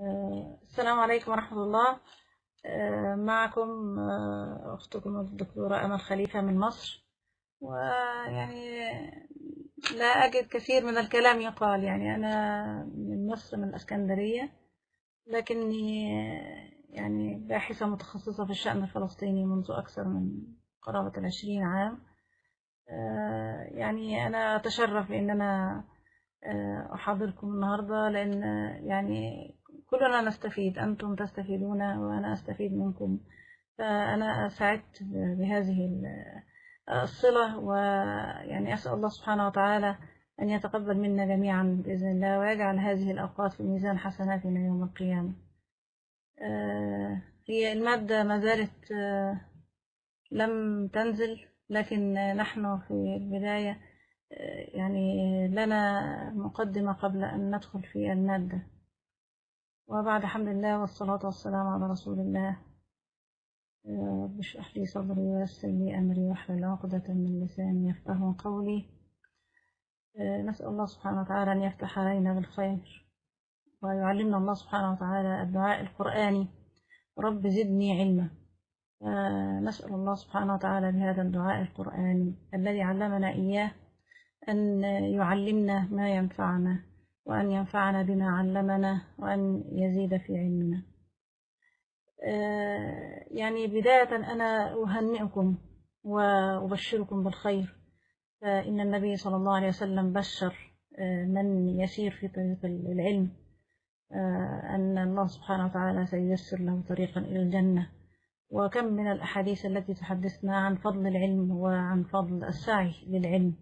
آه، السلام عليكم ورحمة الله. آه، معكم آه، أختكم الدكتورة أمل خليفة من مصر. ويعني لا أجد كثير من الكلام يقال. يعني أنا من مصر من الأسكندرية. لكني يعني باحثة متخصصة في الشأن الفلسطيني منذ أكثر من قرابة العشرين عام. يعني أنا أتشرف بأن أنا أحاضركم النهاردة لأن يعني كلنا نستفيد أنتم تستفيدون وأنا أستفيد منكم. فأنا سعدت بهذه الصلة ويعني أسأل الله سبحانه وتعالى أن يتقبل منا جميعا بإذن الله ويجعل هذه الأوقات في ميزان حسناتنا يوم القيامة. هي المادة ما زالت لم تنزل لكن نحن في البداية يعني لنا مقدمة قبل أن ندخل في المادة. وبعد حمد الله والصلاة والسلام على رسول الله. رب اشرح لي صدري ويسر لي أمري واحلل عقدة من لساني يفقه قولي. نسأل الله سبحانه وتعالى أن يفتح علينا بالخير ويعلمنا الله سبحانه وتعالى الدعاء القرآني. رب زدني علما. نسأل الله سبحانه وتعالى بهذا الدعاء القرآني الذي علمنا إياه أن يعلمنا ما ينفعنا. وأن ينفعنا بما علمنا وأن يزيد في علمنا. يعني بداية أنا أهنئكم وأبشركم بالخير. فإن النبي صلى الله عليه وسلم بشر من يسير في طريق العلم. أن الله سبحانه وتعالى سييسر له طريقا إلى الجنة. وكم من الأحاديث التي تحدثنا عن فضل العلم وعن فضل السعي للعلم.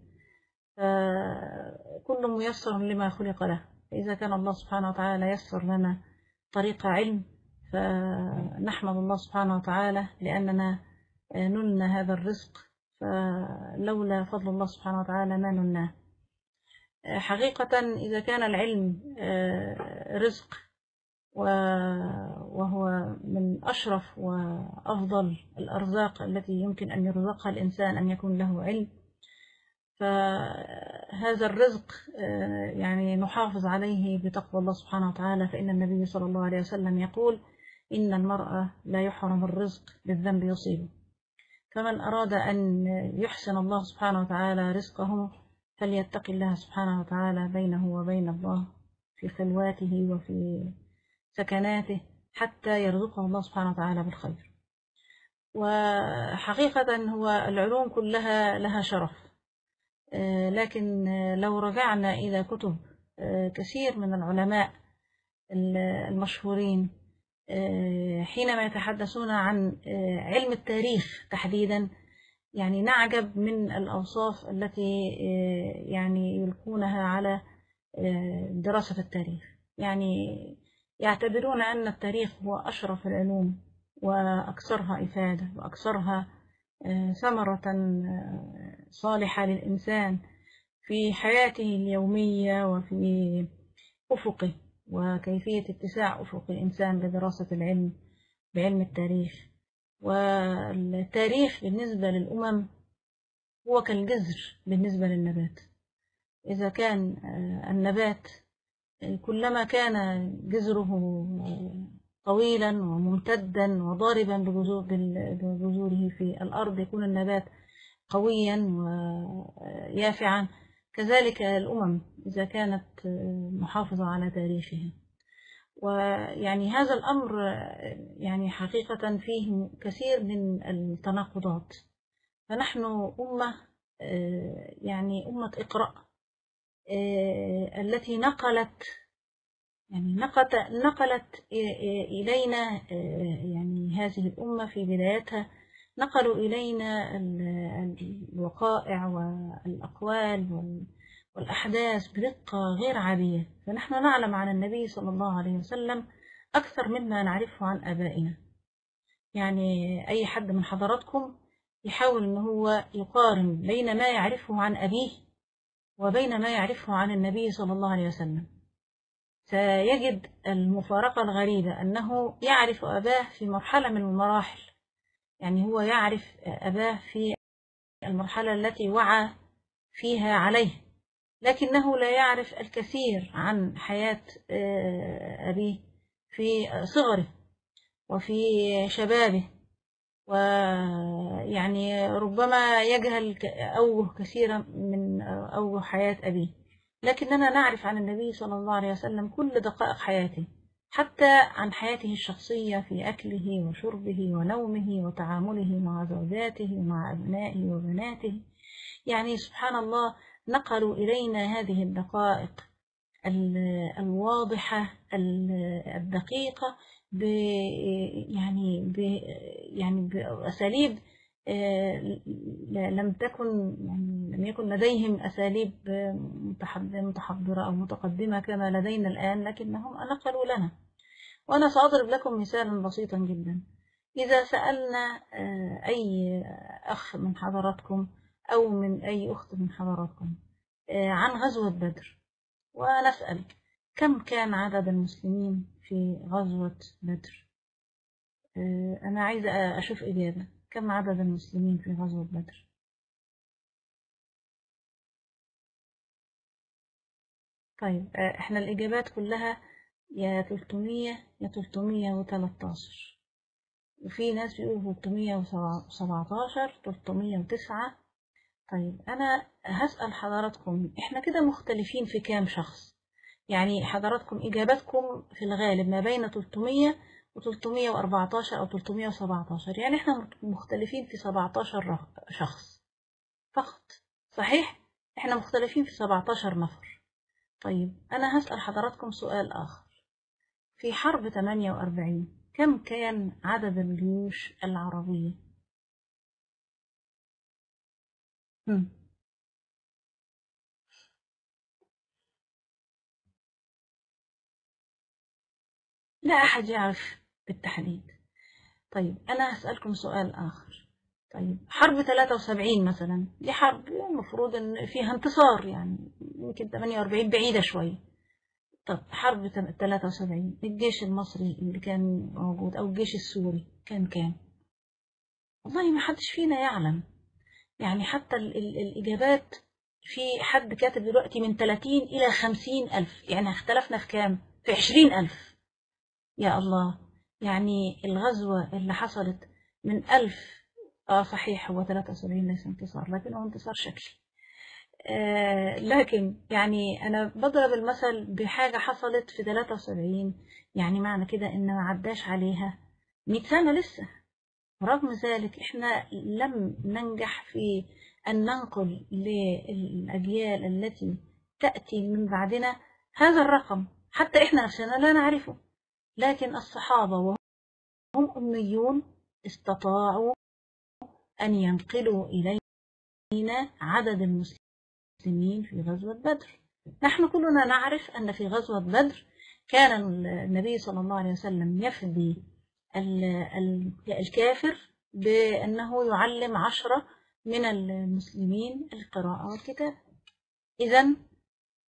كل ميسر لما خلق له. فإذا كان الله سبحانه وتعالى يسر لنا طريق علم فنحمد الله سبحانه وتعالى لأننا نلنا هذا الرزق فلولا فضل الله سبحانه وتعالى ما نلناه. حقيقة إذا كان العلم رزق وهو من أشرف وأفضل الأرزاق التي يمكن أن يرزقها الإنسان أن يكون له علم فهذا الرزق يعني نحافظ عليه بتقوى الله سبحانه وتعالى. فإن النبي صلى الله عليه وسلم يقول إن المرأة لا يحرم الرزق بالذنب يصيبه. فمن أراد أن يحسن الله سبحانه وتعالى رزقه فليتق الله سبحانه وتعالى بينه وبين الله في خلواته وفي سكناته حتى يرزقه الله سبحانه وتعالى بالخير. وحقيقة هو العلوم كلها لها شرف. لكن لو رجعنا إلى كتب كثير من العلماء المشهورين حينما يتحدثون عن علم التاريخ تحديدا يعني نعجب من الأوصاف التي يعني يلقونها على دراسة التاريخ. يعني يعتبرون أن التاريخ هو أشرف العلوم وأكثرها إفادة وأكثرها ثمرة صالحة للإنسان في حياته اليومية وفي أفقه وكيفية اتساع أفق الإنسان بدراسة العلم بعلم التاريخ. والتاريخ بالنسبة للأمم هو كالجذر بالنسبة للنبات. إذا كان النبات كلما كان جذره طويلا وممتدا وضاربا بجذوره في الأرض يكون النبات قويا ويافعا. كذلك الأمم إذا كانت محافظة على تاريخها. ويعني هذا الأمر يعني حقيقة فيه كثير من التناقضات. فنحن أمة يعني أمة إقرأ التي نقلت يعني نقلت, إلينا يعني هذه الأمة في بدايتها. نقلوا إلينا الوقائع والأقوال والأحداث بدقة غير عادية. فنحن نعلم عن النبي صلى الله عليه وسلم أكثر مما نعرفه عن آبائنا. يعني أي حد من حضراتكم يحاول أن هو يقارن بين ما يعرفه عن أبيه وبين ما يعرفه عن النبي صلى الله عليه وسلم. سيجد المفارقة الغريبة أنه يعرف أباه في مرحلة من المراحل. يعني هو يعرف أباه في المرحلة التي وعى فيها عليه لكنه لا يعرف الكثير عن حياة أبيه في صغره وفي شبابه. ويعني ربما يجهل أوجه كثيرة من أوجه حياة أبيه. لكننا نعرف عن النبي صلى الله عليه وسلم كل دقائق حياته حتى عن حياته الشخصية في أكله وشربه ونومه وتعامله مع زوجاته ومع أبنائه وبناته. يعني سبحان الله نقلوا إلينا هذه الدقائق الواضحة الدقيقة ب يعني يعني بأساليب لم تكن يعني لم يكن لديهم أساليب متحضرة أو متقدمة كما لدينا الآن لكنهم نقلوا لنا. وأنا سأضرب لكم مثالا بسيطا جدا. إذا سألنا أي أخ من حضراتكم أو من أي أخت من حضراتكم عن غزوة بدر ونسأل كم كان عدد المسلمين في غزوة بدر؟ أنا عايزة أشوف إجابة. كم عدد المسلمين في غزوة بدر؟ طيب إحنا الإجابات كلها يا 300 يا 313 وفي ناس بيقولوا 317 309 طيب أنا هسأل حضراتكم إحنا كده مختلفين في كام شخص؟ يعني حضراتكم إجاباتكم في الغالب ما بين 300 و 314 أو 317 يعني إحنا مختلفين في 17 شخص فقط صحيح؟ إحنا مختلفين في 17 نفر طيب أنا هسأل حضراتكم سؤال آخر في حرب 48 كم كان عدد الجيوش العربية؟ هم. لا أحد يعرف بالتحديد. طيب أنا هسألكم سؤال آخر. طيب حرب 73 مثلا دي حرب المفروض أن فيها انتصار يعني يمكن 48 بعيدة شوية طب حرب 73 الجيش المصري اللي كان موجود أو الجيش السوري كان كام؟ والله ما حدش فينا يعلم. يعني حتى ال ال الإجابات في حد كاتب دلوقتي من 30 إلى 50 ألف. يعني اختلفنا في كام؟ في 20 ألف. يا الله. يعني الغزوة اللي حصلت من ألف آه صحيح هو 73 ليس انتصار لكن هو انتصار شكلي. آه لكن يعني أنا بضرب المثل بحاجة حصلت في 73 يعني معنى كده إن ما عداش عليها 100 سنة لسه. ورغم ذلك إحنا لم ننجح في أن ننقل للأجيال التي تأتي من بعدنا هذا الرقم حتى إحنا نفسنا لا نعرفه. لكن الصحابة وهم أميون استطاعوا أن ينقلوا إلينا عدد المسلمين في غزوة بدر. نحن كلنا نعرف أن في غزوة بدر كان النبي صلى الله عليه وسلم يفدي الكافر بأنه يعلم عشرة من المسلمين القراءة والكتاب. إذا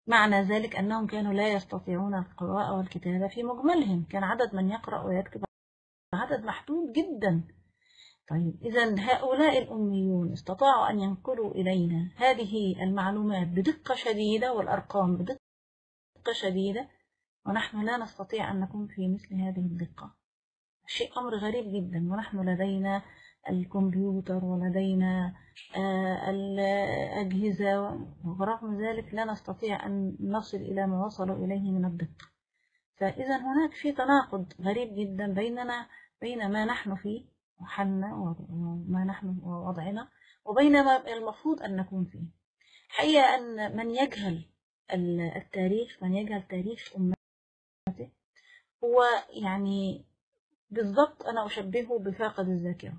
معنى ذلك أنهم كانوا لا يستطيعون القراءة والكتابة في مجملهم. كان عدد من يقرأ ويكتب عدد محدود جدا. طيب إذا هؤلاء الأميون استطاعوا أن ينقلوا إلينا هذه المعلومات بدقة شديدة والأرقام بدقة شديدة ونحن لا نستطيع أن نكون في مثل هذه الدقة. شيء أمر غريب جدا ونحن لدينا الكمبيوتر ولدينا الأجهزة. ورغم ذلك لا نستطيع أن نصل إلى ما وصلوا إليه من الدقة. فإذا هناك في تناقض غريب جدا بيننا بين ما نحن فيه وحالنا وما نحن وضعنا وبين ما المفروض أن نكون فيه. حقيقة أن من يجهل التاريخ من يجهل تاريخ أمته هو يعني بالضبط أنا أشبهه بفاقد الذاكرة.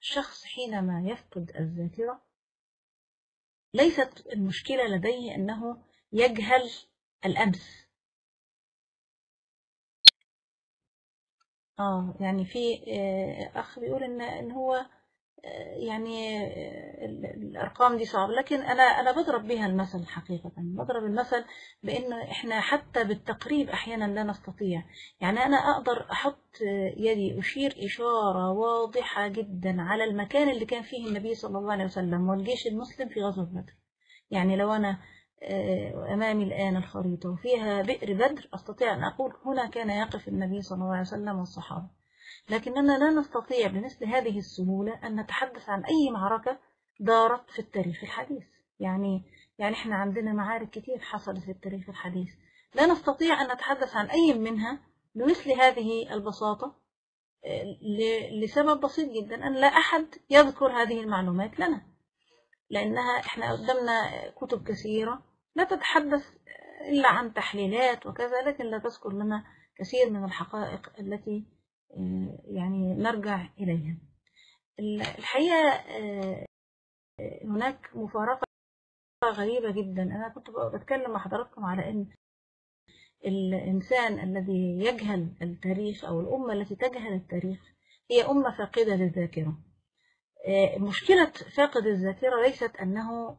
الشخص حينما يفقد الذاكرة ليست المشكلة لديه أنه يجهل الأمس. آه يعني في أخ بيقول إن إن هو يعني الأرقام دي صعبة. لكن أنا أنا بضرب بها المثل حقيقة. بضرب المثل بأن إحنا حتى بالتقريب أحيانا لا نستطيع. يعني أنا أقدر أحط يدي أشير إشارة واضحة جدا على المكان اللي كان فيه النبي صلى الله عليه وسلم والجيش المسلم في غزوة بدر. يعني لو أنا آه، أمامي الآن الخريطة وفيها بئر بدر أستطيع أن أقول هنا كان يقف النبي صلى الله عليه وسلم والصحابة. لكننا لا نستطيع بمثل هذه السهولة أن نتحدث عن أي معركة دارت في التاريخ الحديث. يعني يعني إحنا عندنا معارك كتير حصلت في التاريخ الحديث. لا نستطيع أن نتحدث عن أي منها بمثل هذه البساطة لسبب بسيط جدا أن لا أحد يذكر هذه المعلومات لنا. لأنها إحنا قدامنا كتب كثيرة لا تتحدث إلا عن تحليلات وكذا لكن لا تذكر لنا كثير من الحقائق التي يعني نرجع إليها. ال- الحقيقة آه، هناك مفارقة غريبة جدا. أنا كنت بتكلم مع حضراتكم على أن الإنسان الذي يجهل التاريخ أو الأمة التي تجهل التاريخ هي أمة فاقدة للذاكرة. آه، مشكلة فاقد الذاكرة ليست أنه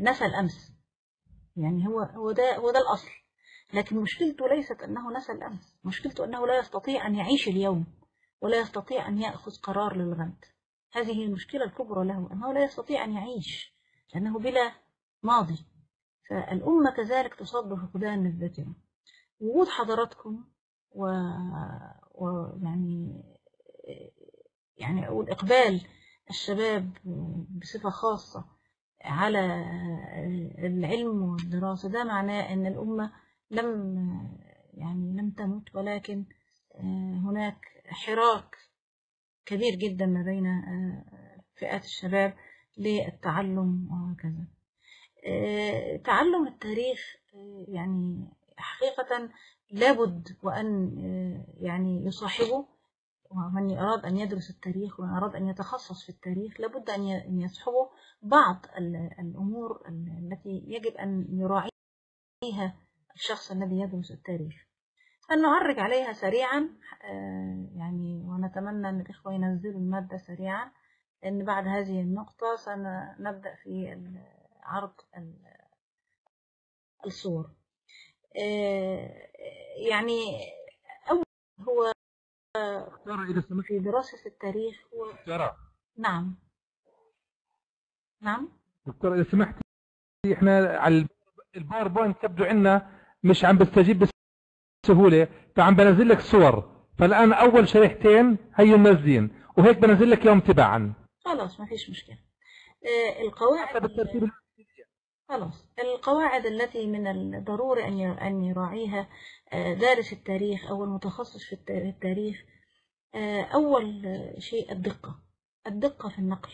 نسى الأمس. يعني هو هو ده هو ده الأصل. لكن مشكلته ليست أنه نسى الأمس مشكلته أنه لا يستطيع أن يعيش اليوم ولا يستطيع أن يأخذ قرار للغد. هذه المشكلة الكبرى له أنه لا يستطيع أن يعيش لأنه بلا ماضي. فالأمة كذلك تصاب بفقدان الذاكرة وجود حضراتكم و... ويعني يعني أقول إقبال الشباب بصفة خاصة على العلم والدراسة ده معناه أن الأمة لم يعني لم تمت ولكن هناك حراك كبير جدا ما بين فئات الشباب للتعلم وهكذا. تعلم التاريخ يعني حقيقة لابد وأن يعني يصاحبه ومن أراد أن يدرس التاريخ ومن أراد أن يتخصص في التاريخ لابد أن يصحبه بعض الأمور التي يجب أن يراعيها الشخص الذي يدرس التاريخ. أن نعرج عليها سريعا يعني ونتمنى أن الإخوة ينزلوا المادة سريعا لأن بعد هذه النقطة سنبدأ في عرض الصور. يعني أول هو دكتورة إذا سمحت. في دراسة التاريخ هو دكتورة نعم. نعم. دكتورة إذا سمحت إحنا على الباوربوينت تبدو عندنا مش عم بستجيب بسهولة فعم بنزل لك صور. فالآن أول شريحتين هي منزلين وهيك بنزل لك يوم تباعا. خلاص ما فيش مشكلة. آه، القواعد خلاص. القواعد التي من الضروري أن أن يراعيها آه، دارس التاريخ أو المتخصص في الت- التاريخ آه، أول شيء الدقة. الدقة في النقل.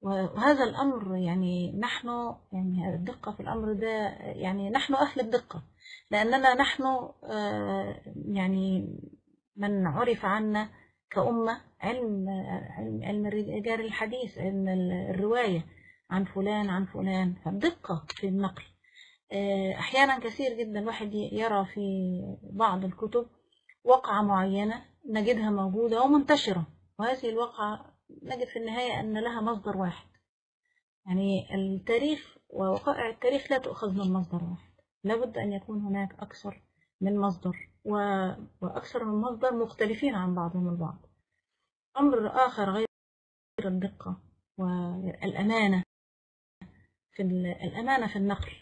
وهذا الأمر يعني نحن يعني الدقة في الأمر ده يعني نحن أهل الدقة. لأننا نحن آه، يعني من عرف عنا كأمة علم علم علم رجال الحديث علم الرواية عن فلان عن فلان فالدقة في النقل. آه، أحيانا كثير جدا الواحد يرى في بعض الكتب وقعة معينة نجدها موجودة ومنتشرة وهذه الواقعة نجد في النهاية أن لها مصدر واحد. يعني التاريخ ووقائع التاريخ لا تؤخذ من مصدر واحد. لابد أن يكون هناك أكثر من مصدر. وأكثر من مصدر مختلفين عن بعضهم البعض أمر آخر غير الدقة والأمانة في ال- الأمانة في النقل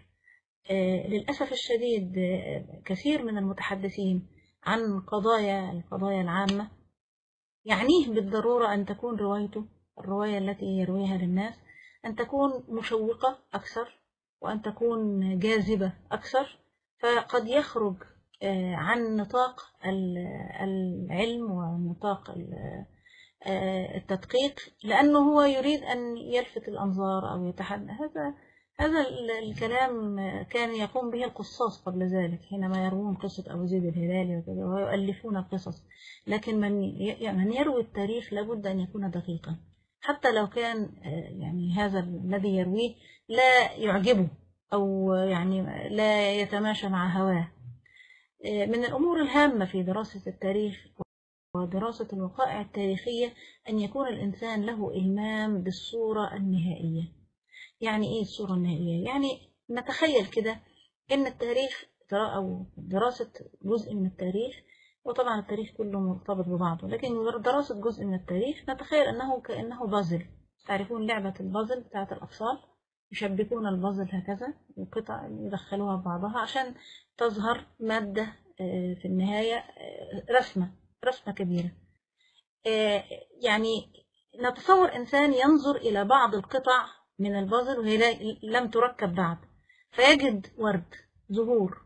آه، للأسف الشديد آه، كثير من المتحدثين عن قضايا القضايا العامة يعنيه بالضرورة أن تكون روايته الرواية التي يرويها للناس أن تكون مشوقة أكثر وأن تكون جاذبة أكثر فقد يخرج آه، عن نطاق ال- العلم ونطاق آه، التدقيق لأنه هو يريد أن يلفت الأنظار أو يتحدى. هذا هذا ال- الكلام كان يقوم به القصاص قبل ذلك حينما يروون قصة أبو زيد الهلالي وكذا ويؤلفون القصص لكن من من يروي التاريخ لابد أن يكون دقيقا. حتى لو كان آه، يعني هذا الذي يرويه لا يعجبه أو يعني لا يتماشى مع هواه. آه، من الأمور الهامة في دراسة التاريخ ودراسة الوقائع التاريخية أن يكون الإنسان له إلمام بالصورة النهائية. يعني إيه الصورة النهائية؟ يعني نتخيل كده إن التاريخ أو دراسة جزء من التاريخ وطبعا التاريخ كله مرتبط ببعضه لكن دراسة جزء من التاريخ نتخيل أنه كأنه بازل. تعرفون لعبة البازل بتاعت الأطفال؟ يشبكون البازل هكذا وقطع يدخلوها بعضها عشان تظهر مادة آه، في النهاية آه، رسمة رسمة كبيرة. آه، يعني نتصور إنسان ينظر إلى بعض القطع من البازل وهي لم تركب بعد فيجد ورد زهور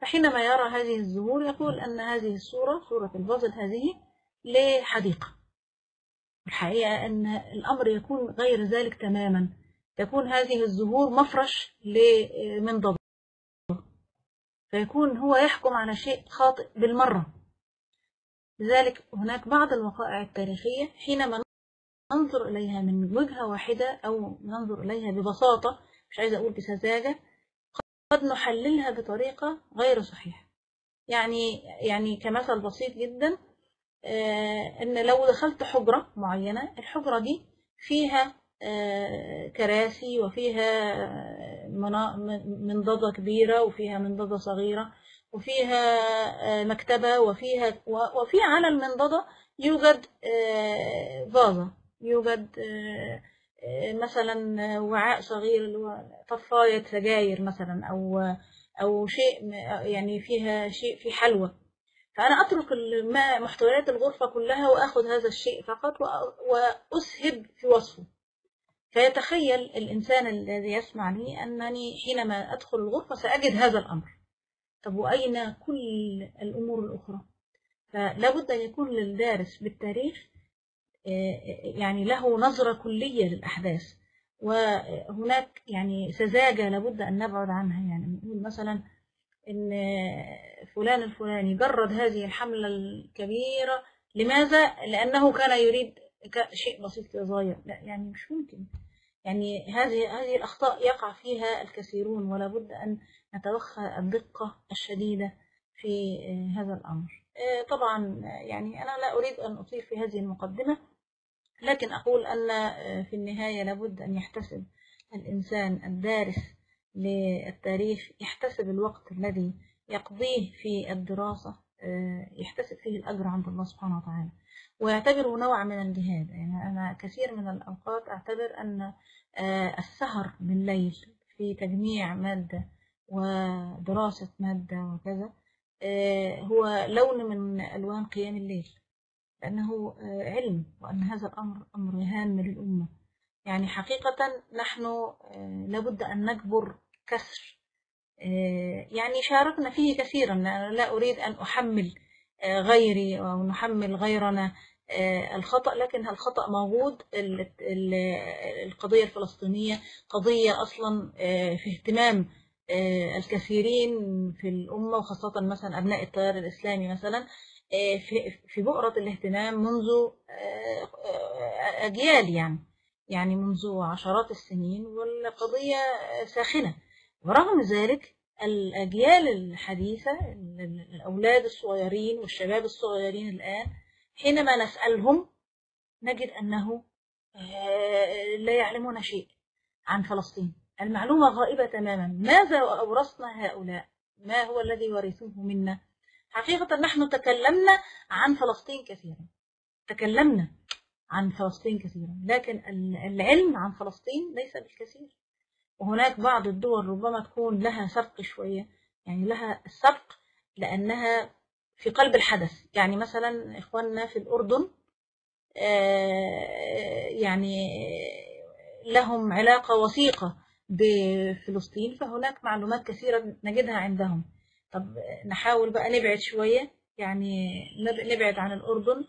فحينما يرى هذه الزهور يقول أن هذه الصورة صورة البازل هذه لحديقة. الحقيقة أن الأمر يكون غير ذلك تماما. تكون هذه الزهور مفرش لمنضدة فيكون هو يحكم على شيء خاطئ بالمرة. لذلك هناك بعض الوقائع التاريخية حينما ننظر إليها من وجهة واحدة أو ننظر إليها ببساطة مش عايزة أقول بسذاجة قد نحللها بطريقة غير صحيحة. يعني يعني كمثل بسيط جدا آه، إن لو دخلت حجرة معينة الحجرة دي فيها كراسي وفيها آه، منضدة كبيرة وفيها منضدة صغيرة وفيها آه، مكتبة وفيها وفي على المنضدة يوجد آه، فازة يوجد آه، آه، مثلا وعاء صغير طفاية سجاير مثلا أو أو شيء يعني فيها شيء في حلوى. فأنا أترك محتويات الغرفة كلها وأخذ هذا الشيء فقط وأ- وأسهب في وصفه. فيتخيل الإنسان الذي يسمع لي أنني حينما أدخل الغرفة سأجد هذا الأمر. طب وأين كل الأمور الأخرى؟ فلا بد أن يكون للدارس بالتاريخ آه، يعني له نظرة كلية للأحداث. وهناك يعني سذاجة لابد أن نبعد عنها. يعني نقول مثلا إن فلان الفلاني جرد هذه الحملة الكبيرة. لماذا؟ لأنه كان يريد شيء بسيط كده صغير لا يعني مش ممكن. يعني هذه هذه الأخطاء يقع فيها الكثيرون ولا بد أن نتوخى الدقة الشديدة في آه، هذا الأمر. آه، طبعا آه، يعني أنا لا أريد أن أطيل في هذه المقدمة لكن أقول أن في النهاية لابد أن يحتسب الإنسان الدارس للتاريخ يحتسب الوقت الذي يقضيه في الدراسة يحتسب فيه الأجر عند الله سبحانه وتعالى. ويعتبره نوع من الجهاد. يعني أنا كثير من الأوقات أعتبر أن آه، السهر بالليل في تجميع مادة ودراسة مادة وكذا آه، هو لون من ألوان قيام الليل لأنه آه، علم وأن هذا الأمر أمر هام للأمة. يعني حقيقة نحن لابد أن نجبر كسر يعني شاركنا فيه كثيرا أنا لا أريد أن أحمل غيري أو نحمل غيرنا. الخطأ لكن الخطأ موجود. ال- ال- القضية الفلسطينية قضية أصلا آه، في اهتمام آه، الكثيرين في الأمة وخاصة مثلا أبناء التيار الإسلامي مثلا آه، في بؤرة الاهتمام منذ آه، آه، أجيال يعني. يعني منذ عشرات السنين والقضية آه، ساخنة. ورغم ذلك الأجيال الحديثة ال- ال- الأولاد الصغيرين والشباب الصغيرين الآن حينما نسألهم نجد أنه آه، لا يعلمون شيء عن فلسطين. المعلومة غائبة تماما. ماذا أورثنا هؤلاء؟ ما هو الذي ورثوه منا؟ حقيقة نحن تكلمنا عن فلسطين كثيرا. تكلمنا عن فلسطين كثيرا. لكن ال- العلم عن فلسطين ليس بالكثير. وهناك بعض الدول ربما تكون لها سبق شوية يعني لها السبق لأنها في قلب الحدث. يعني مثلا إخواننا في الأردن آه، يعني لهم علاقة وثيقة بفلسطين فهناك معلومات كثيرة نجدها عندهم. طب نحاول بقى نبعد شوية يعني نب- نبعد عن الأردن.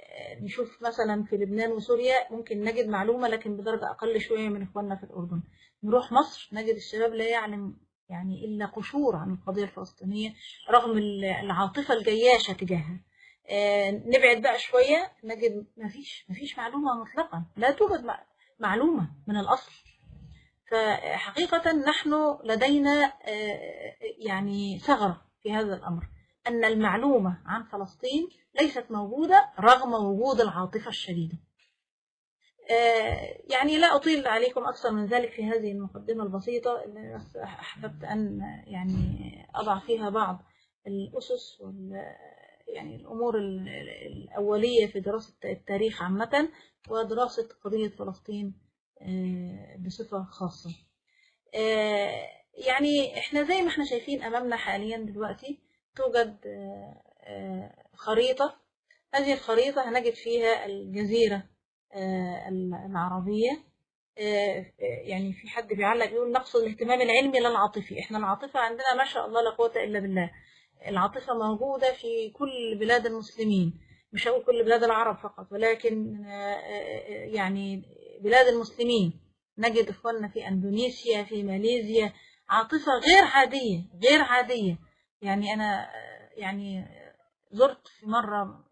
آه، نشوف مثلا في لبنان وسوريا ممكن نجد معلومة لكن بدرجة أقل شوية من إخواننا في الأردن. نروح مصر نجد الشباب لا يعلم يعني إلا قشور عن القضية الفلسطينية رغم العاطفة الجياشة تجاهها. آه، نبعد بقى شوية. نجد مفيش مفيش معلومة مطلقا. لا توجد مع- معلومة من الأصل. فحقيقة نحن لدينا آه، يعني ثغرة في هذا الأمر. أن المعلومة عن فلسطين ليست موجودة رغم وجود العاطفة الشديدة. يعني لا أطيل عليكم أكثر من ذلك في هذه المقدمة البسيطة اللي أحببت أن يعني أضع فيها بعض الأسس وال يعني الأمور ال- الأولية في دراسة التاريخ عامة ودراسة قضية فلسطين آه، بصفة خاصة. آه، يعني إحنا زي ما إحنا شايفين أمامنا حاليا دلوقتي توجد آه، آه، خريطة. هذه الخريطة هنجد فيها الجزيرة. آه، العربية. آه، آه، يعني في حد بيعلق بيقول نقصد الاهتمام العلمي لا العاطفي. إحنا العاطفة عندنا ما شاء الله لا قوة إلا بالله. العاطفة موجودة في كل بلاد المسلمين مش هقول كل بلاد العرب فقط ولكن آه، آه، يعني بلاد المسلمين. نجد إخواننا في أندونيسيا في ماليزيا. عاطفة غير عادية غير عادية. يعني أنا آه، يعني زرت في مرة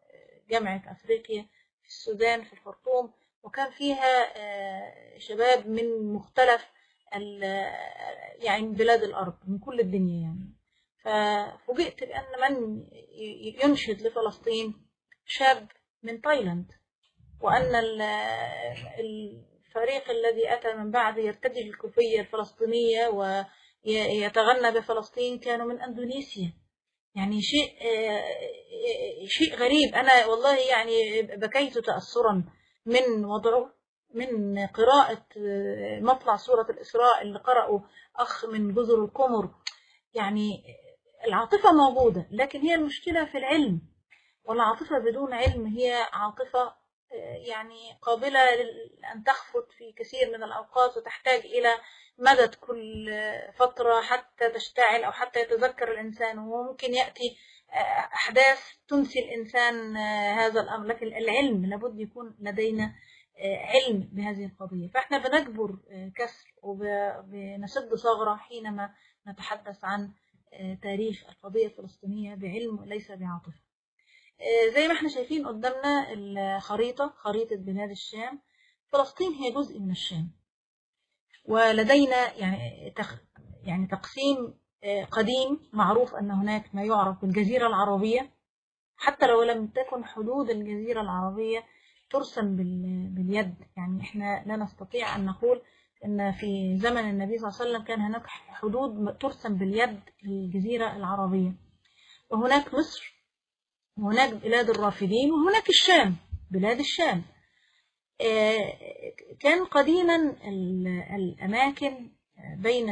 جامعة أفريقيا. في السودان في الخرطوم وكان فيها آه، شباب من مختلف ال- يعني بلاد الأرض من كل الدنيا يعني. ففوجئت بأن من ينشد لفلسطين شاب من تايلاند وأن ال- الفريق الذي أتى من بعد يرتدي الكوفية الفلسطينية ويتغنى بفلسطين كانوا من أندونيسيا. يعني شيء آه، شيء غريب. أنا والله يعني بكيت تأثرا من وضعه من قراءة آه، مطلع سورة الإسراء اللي قرأه أخ من جزر القمر. يعني العاطفة موجودة لكن هي المشكلة في العلم. والعاطفة بدون علم هي عاطفة آه، يعني قابلة أن تخفت في كثير من الأوقات وتحتاج إلى مدد كل فترة حتى تشتعل أو حتى يتذكر الإنسان وممكن يأتي آه، أحداث تنسي الإنسان آه، هذا الأمر. لكن العلم لابد يكون لدينا آه، علم بهذه القضية. فإحنا بنجبر كسر وبنسد ثغرة حينما نتحدث عن تاريخ القضية الفلسطينية بعلم وليس بعاطفة. زي ما إحنا شايفين قدامنا الخريطة خريطة بلاد الشام. فلسطين هي جزء من الشام. ولدينا يعني يعني تقسيم آه، قديم معروف أن هناك ما يعرف بالجزيرة العربية. حتى لو لم تكن حدود الجزيرة العربية ترسم بال- باليد. يعني إحنا لا نستطيع أن نقول أن في زمن النبي صلى الله عليه وسلم كان هناك حدود ترسم باليد للجزيرة العربية. وهناك مصر وهناك بلاد الرافدين وهناك الشام بلاد الشام. كان قديما ال- الأماكن بين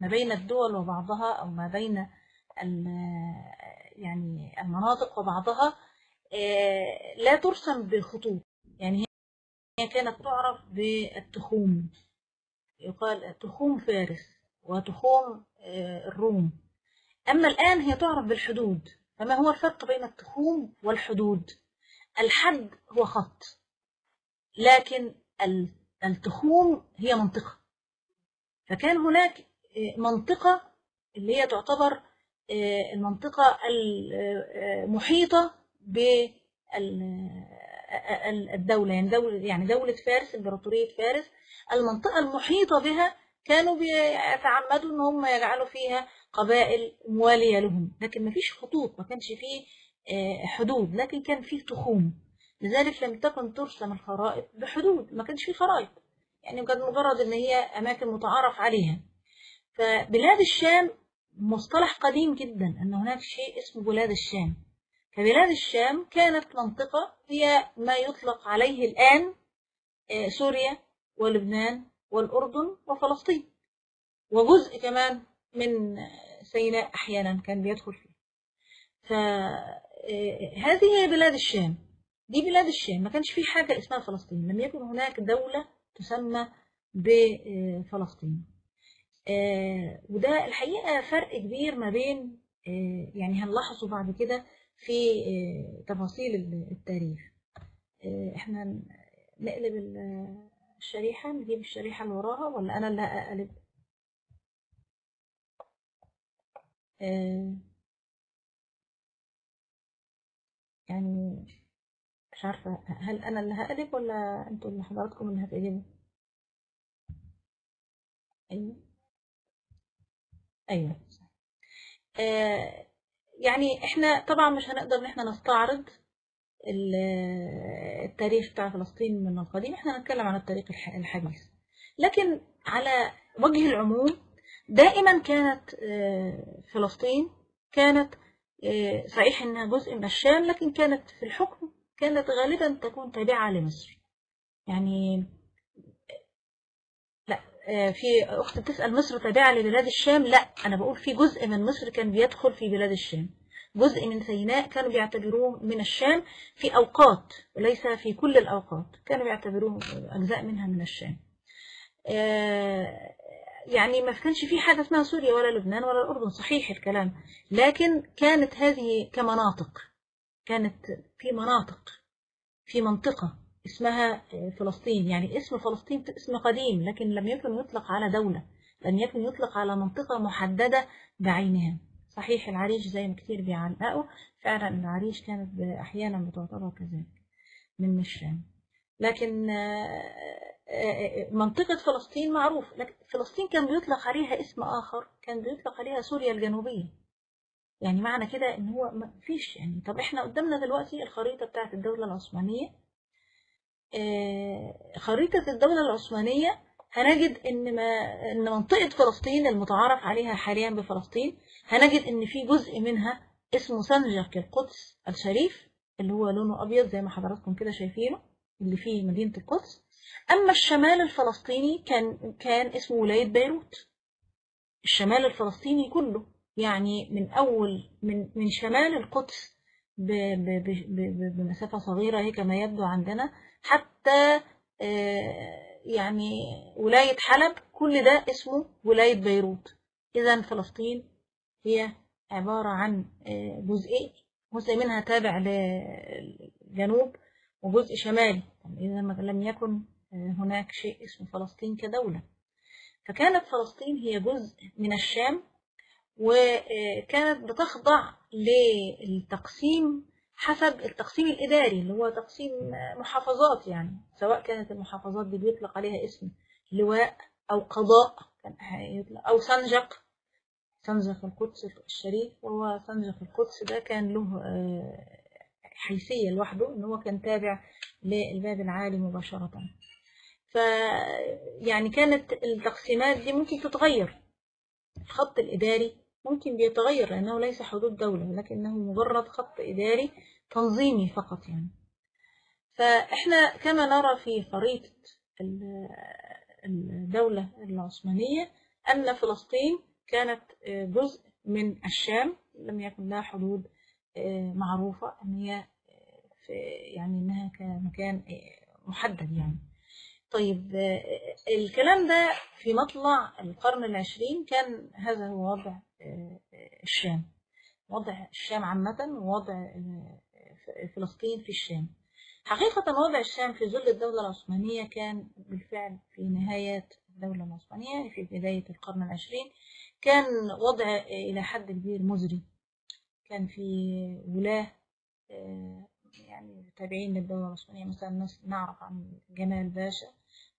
ما بين الدول وبعضها أو ما بين يعني المناطق وبعضها آه، لا ترسم بخطوط يعني هي كانت تعرف بالتخوم. يقال تخوم فارس وتخوم آه، الروم. أما الآن هي تعرف بالحدود. فما هو الفرق بين التخوم والحدود؟ الحد هو خط لكن ال- التخوم هي منطقة. فكان هناك آه، منطقة اللي هي تعتبر آه، المنطقة المحيطة بالدولة يعني دولة يعني دولة فارس إمبراطورية فارس. المنطقة المحيطة بها كانوا بيتعمدوا إن هم يجعلوا فيها قبائل موالية لهم لكن ما فيش خطوط ما كانش فيه آه، حدود لكن كان فيه تخوم. لذلك لم تكن ترسم الخرائط بحدود ما كانش فيه خرائط. يعني كانت مجرد إن هي أماكن متعارف عليها. فبلاد الشام مصطلح قديم جدا أن هناك شيء اسمه بلاد الشام. فبلاد الشام كانت منطقة هي ما يطلق عليه الآن آه، سوريا ولبنان والأردن وفلسطين. وجزء كمان من آه، سيناء أحيانا كان بيدخل فيه. فهذه هي بلاد الشام. دي بلاد الشام. ما كانش في حاجة اسمها فلسطين. لم يكن هناك دولة تسمى بفلسطين. آه، وده الحقيقة فرق كبير ما بين آه، يعني هنلاحظه بعد كده في آه، تفاصيل التاريخ. آه، إحنا نقلب ال- الشريحة. نجيب الشريحة اللي وراها ولا أنا اللي هقلب؟ يعني مش عارفة هل أنا اللي هقلب ولا أنتوا اللي حضراتكم اللي هتقلبوا؟ أيوه. أيوه. آه، يعني إحنا طبعا مش هنقدر إن إحنا نستعرض ال- التاريخ بتاع فلسطين من القديم إحنا هنتكلم عن التاريخ الح- الحديث. لكن على وجه العموم دائما كانت آه، فلسطين كانت صحيح إنها جزء من الشام لكن كانت في الحكم كانت غالبا تكون تابعة لمصر. يعني لا آه، في أخت بتسأل مصر تابعة لبلاد الشام؟ لا أنا بقول في جزء من مصر كان بيدخل في بلاد الشام. جزء من سيناء كانوا بيعتبروه من الشام في أوقات وليس في كل الأوقات كانوا بيعتبروه أجزاء منها من الشام. آه، يعني ما كانش في حاجة اسمها سوريا ولا لبنان ولا الأردن صحيح الكلام. لكن كانت هذه كمناطق. كانت في مناطق في منطقة اسمها فلسطين. يعني اسم فلسطين اسم قديم لكن لم يكن يطلق على دولة لم يكن يطلق على منطقة محددة بعينها. صحيح العريش زي ما كتير بيعلقوا. فعلا العريش كانت أحيانا بتعتبر كذلك من الشام لكن آه، منطقة فلسطين معروف لكن فلسطين كان بيطلق عليها اسم آخر كان بيطلق عليها سوريا الجنوبية. يعني معنى كده إن هو ما فيش يعني طب إحنا قدامنا دلوقتي الخريطة بتاعت الدولة العثمانية. آه، خريطة الدولة العثمانية هنجد إن ما إن منطقة فلسطين المتعارف عليها حاليا بفلسطين هنجد إن في جزء منها اسمه سنجق القدس الشريف اللي هو لونه أبيض زي ما حضراتكم كده شايفينه اللي فيه مدينة القدس. أما الشمال الفلسطيني كان كان اسمه ولاية بيروت. الشمال الفلسطيني كله يعني من أول من من شمال القدس بمسافة صغيرة هي كما يبدو عندنا حتى آه، يعني ولاية حلب كل ده اسمه ولاية بيروت. إذا فلسطين هي عبارة عن آه، جزئين جزء منها تابع للجنوب وجزء شمالي. إذا لم يكن هناك شيء اسمه فلسطين كدولة. فكانت فلسطين هي جزء من الشام وكانت بتخضع للتقسيم حسب التقسيم الإداري اللي هو تقسيم محافظات يعني سواء كانت المحافظات دي بيطلق عليها اسم لواء أو قضاء أو سنجق. سنجق القدس الشريف وهو سنجق القدس ده كان له آه، حيثية لوحده إن هو كان تابع للباب العالي مباشرة. ف يعني كانت التقسيمات دي ممكن تتغير. الخط الإداري ممكن بيتغير لأنه ليس حدود دولة لكنه مجرد خط إداري تنظيمي فقط يعني. فإحنا كما نرى في خريطة ال- الدولة العثمانية أن فلسطين كانت جزء من الشام لم يكن لها حدود معروفة أن هي في يعني أنها كمكان محدد يعني. طيب آه، الكلام ده في مطلع القرن العشرين كان هذا هو وضع آه، آه، الشام. وضع الشام عامة ووضع آه، فلسطين في الشام. حقيقة وضع الشام في ظل الدولة العثمانية كان بالفعل في نهاية الدولة العثمانية في بداية القرن العشرين كان وضع آه، إلى حد كبير مزري. كان في ولاة آه، يعني تابعين للدولة العثمانية مثلا نعرف عن جمال باشا.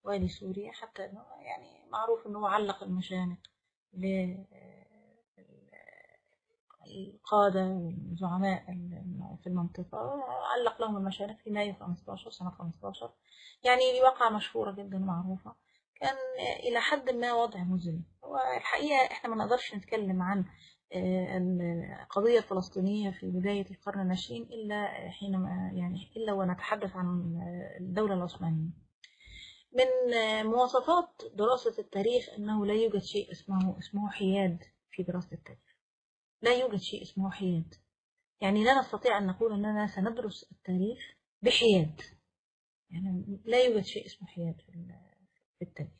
والي سوريا حتى إنه يعني معروف إنه علق المشانق للقادة والزعماء في المنطقة. علق لهم المشانق في مايو 15 سنة 15 يعني واقعة مشهورة جدا معروفة كان إلى حد ما وضع مزري والحقيقة إحنا ما نقدرش نتكلم عن آه، القضية الفلسطينية في بداية القرن العشرين إلا حينما يعني إلا ونتحدث عن الدولة العثمانية. من مواصفات دراسة التاريخ أنه لا يوجد شيء اسمه اسمه حياد في دراسة التاريخ. لا يوجد شيء اسمه حياد. يعني لا نستطيع أن نقول أننا سندرس التاريخ بحياد. يعني لا يوجد شيء اسمه حياد في ال- في التاريخ.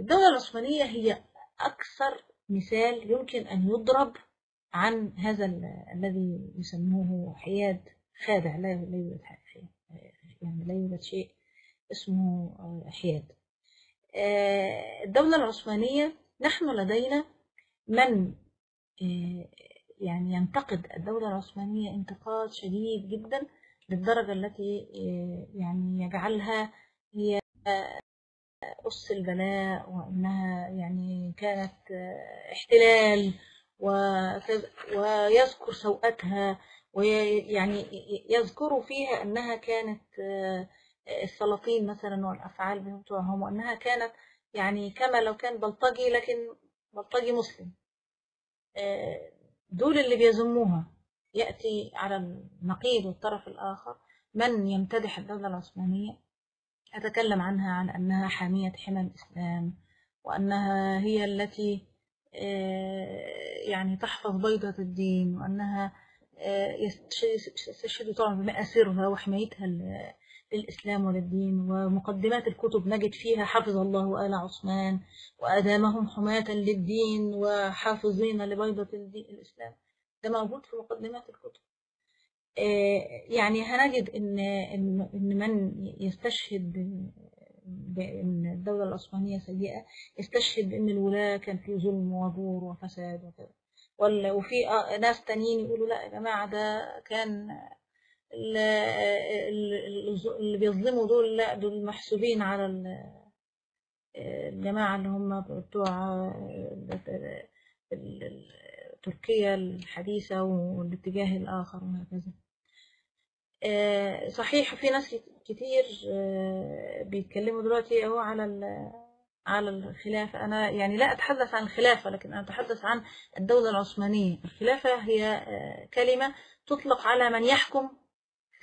الدولة العثمانية هي أكثر مثال يمكن أن يضرب عن هذا ال- الذي يسموه حياد خادع. لا يوجد حياد يعني لا يوجد شيء اسمه حياد. آه، الدولة العثمانية نحن لدينا من آه، يعني ينتقد الدولة العثمانية انتقاد شديد جدا للدرجة التي آه، يعني يجعلها هي أس البلاء وأنها يعني كانت احتلال ويذكر سوءتها ويعني يذكر فيها أنها كانت السلاطين مثلا والأفعال بتوعهم وأنها كانت يعني كما لو كان بلطجي لكن بلطجي مسلم. آه، دول اللي بيذموها. يأتي على النقيض والطرف الآخر من يمتدح الدولة العثمانية أتكلم عنها عن أنها حامية حمى الإسلام وأنها هي التي آه، يعني تحفظ بيضة الدين وأنها آه، يستش- يستشهد طبعا بمآثرها وحمايتها للإسلام وللدين ومقدمات الكتب نجد فيها حفظ الله آل عثمان وأدامهم حماة للدين وحافظين لبيضة الدين الإسلام. ده موجود في مقدمات الكتب. آه، يعني هنجد إن إن إن من يستشهد بأن الدولة العثمانية سيئة يستشهد بأن الولاة كان في ظلم وجور وفساد وكذا. وفي آه ناس تانيين يقولوا لا يا جماعة ده كان اللي بيظلموا دول لا دول محسوبين على ال- الجماعة اللي هم بتوع تركيا الحديثة والاتجاه الآخر وهكذا. صحيح في ناس كتير بيتكلموا دلوقتي اهو على على الخلافة أنا يعني لا أتحدث عن الخلافة لكن أنا أتحدث عن الدولة العثمانية. الخلافة هي آه، كلمة تطلق على من يحكم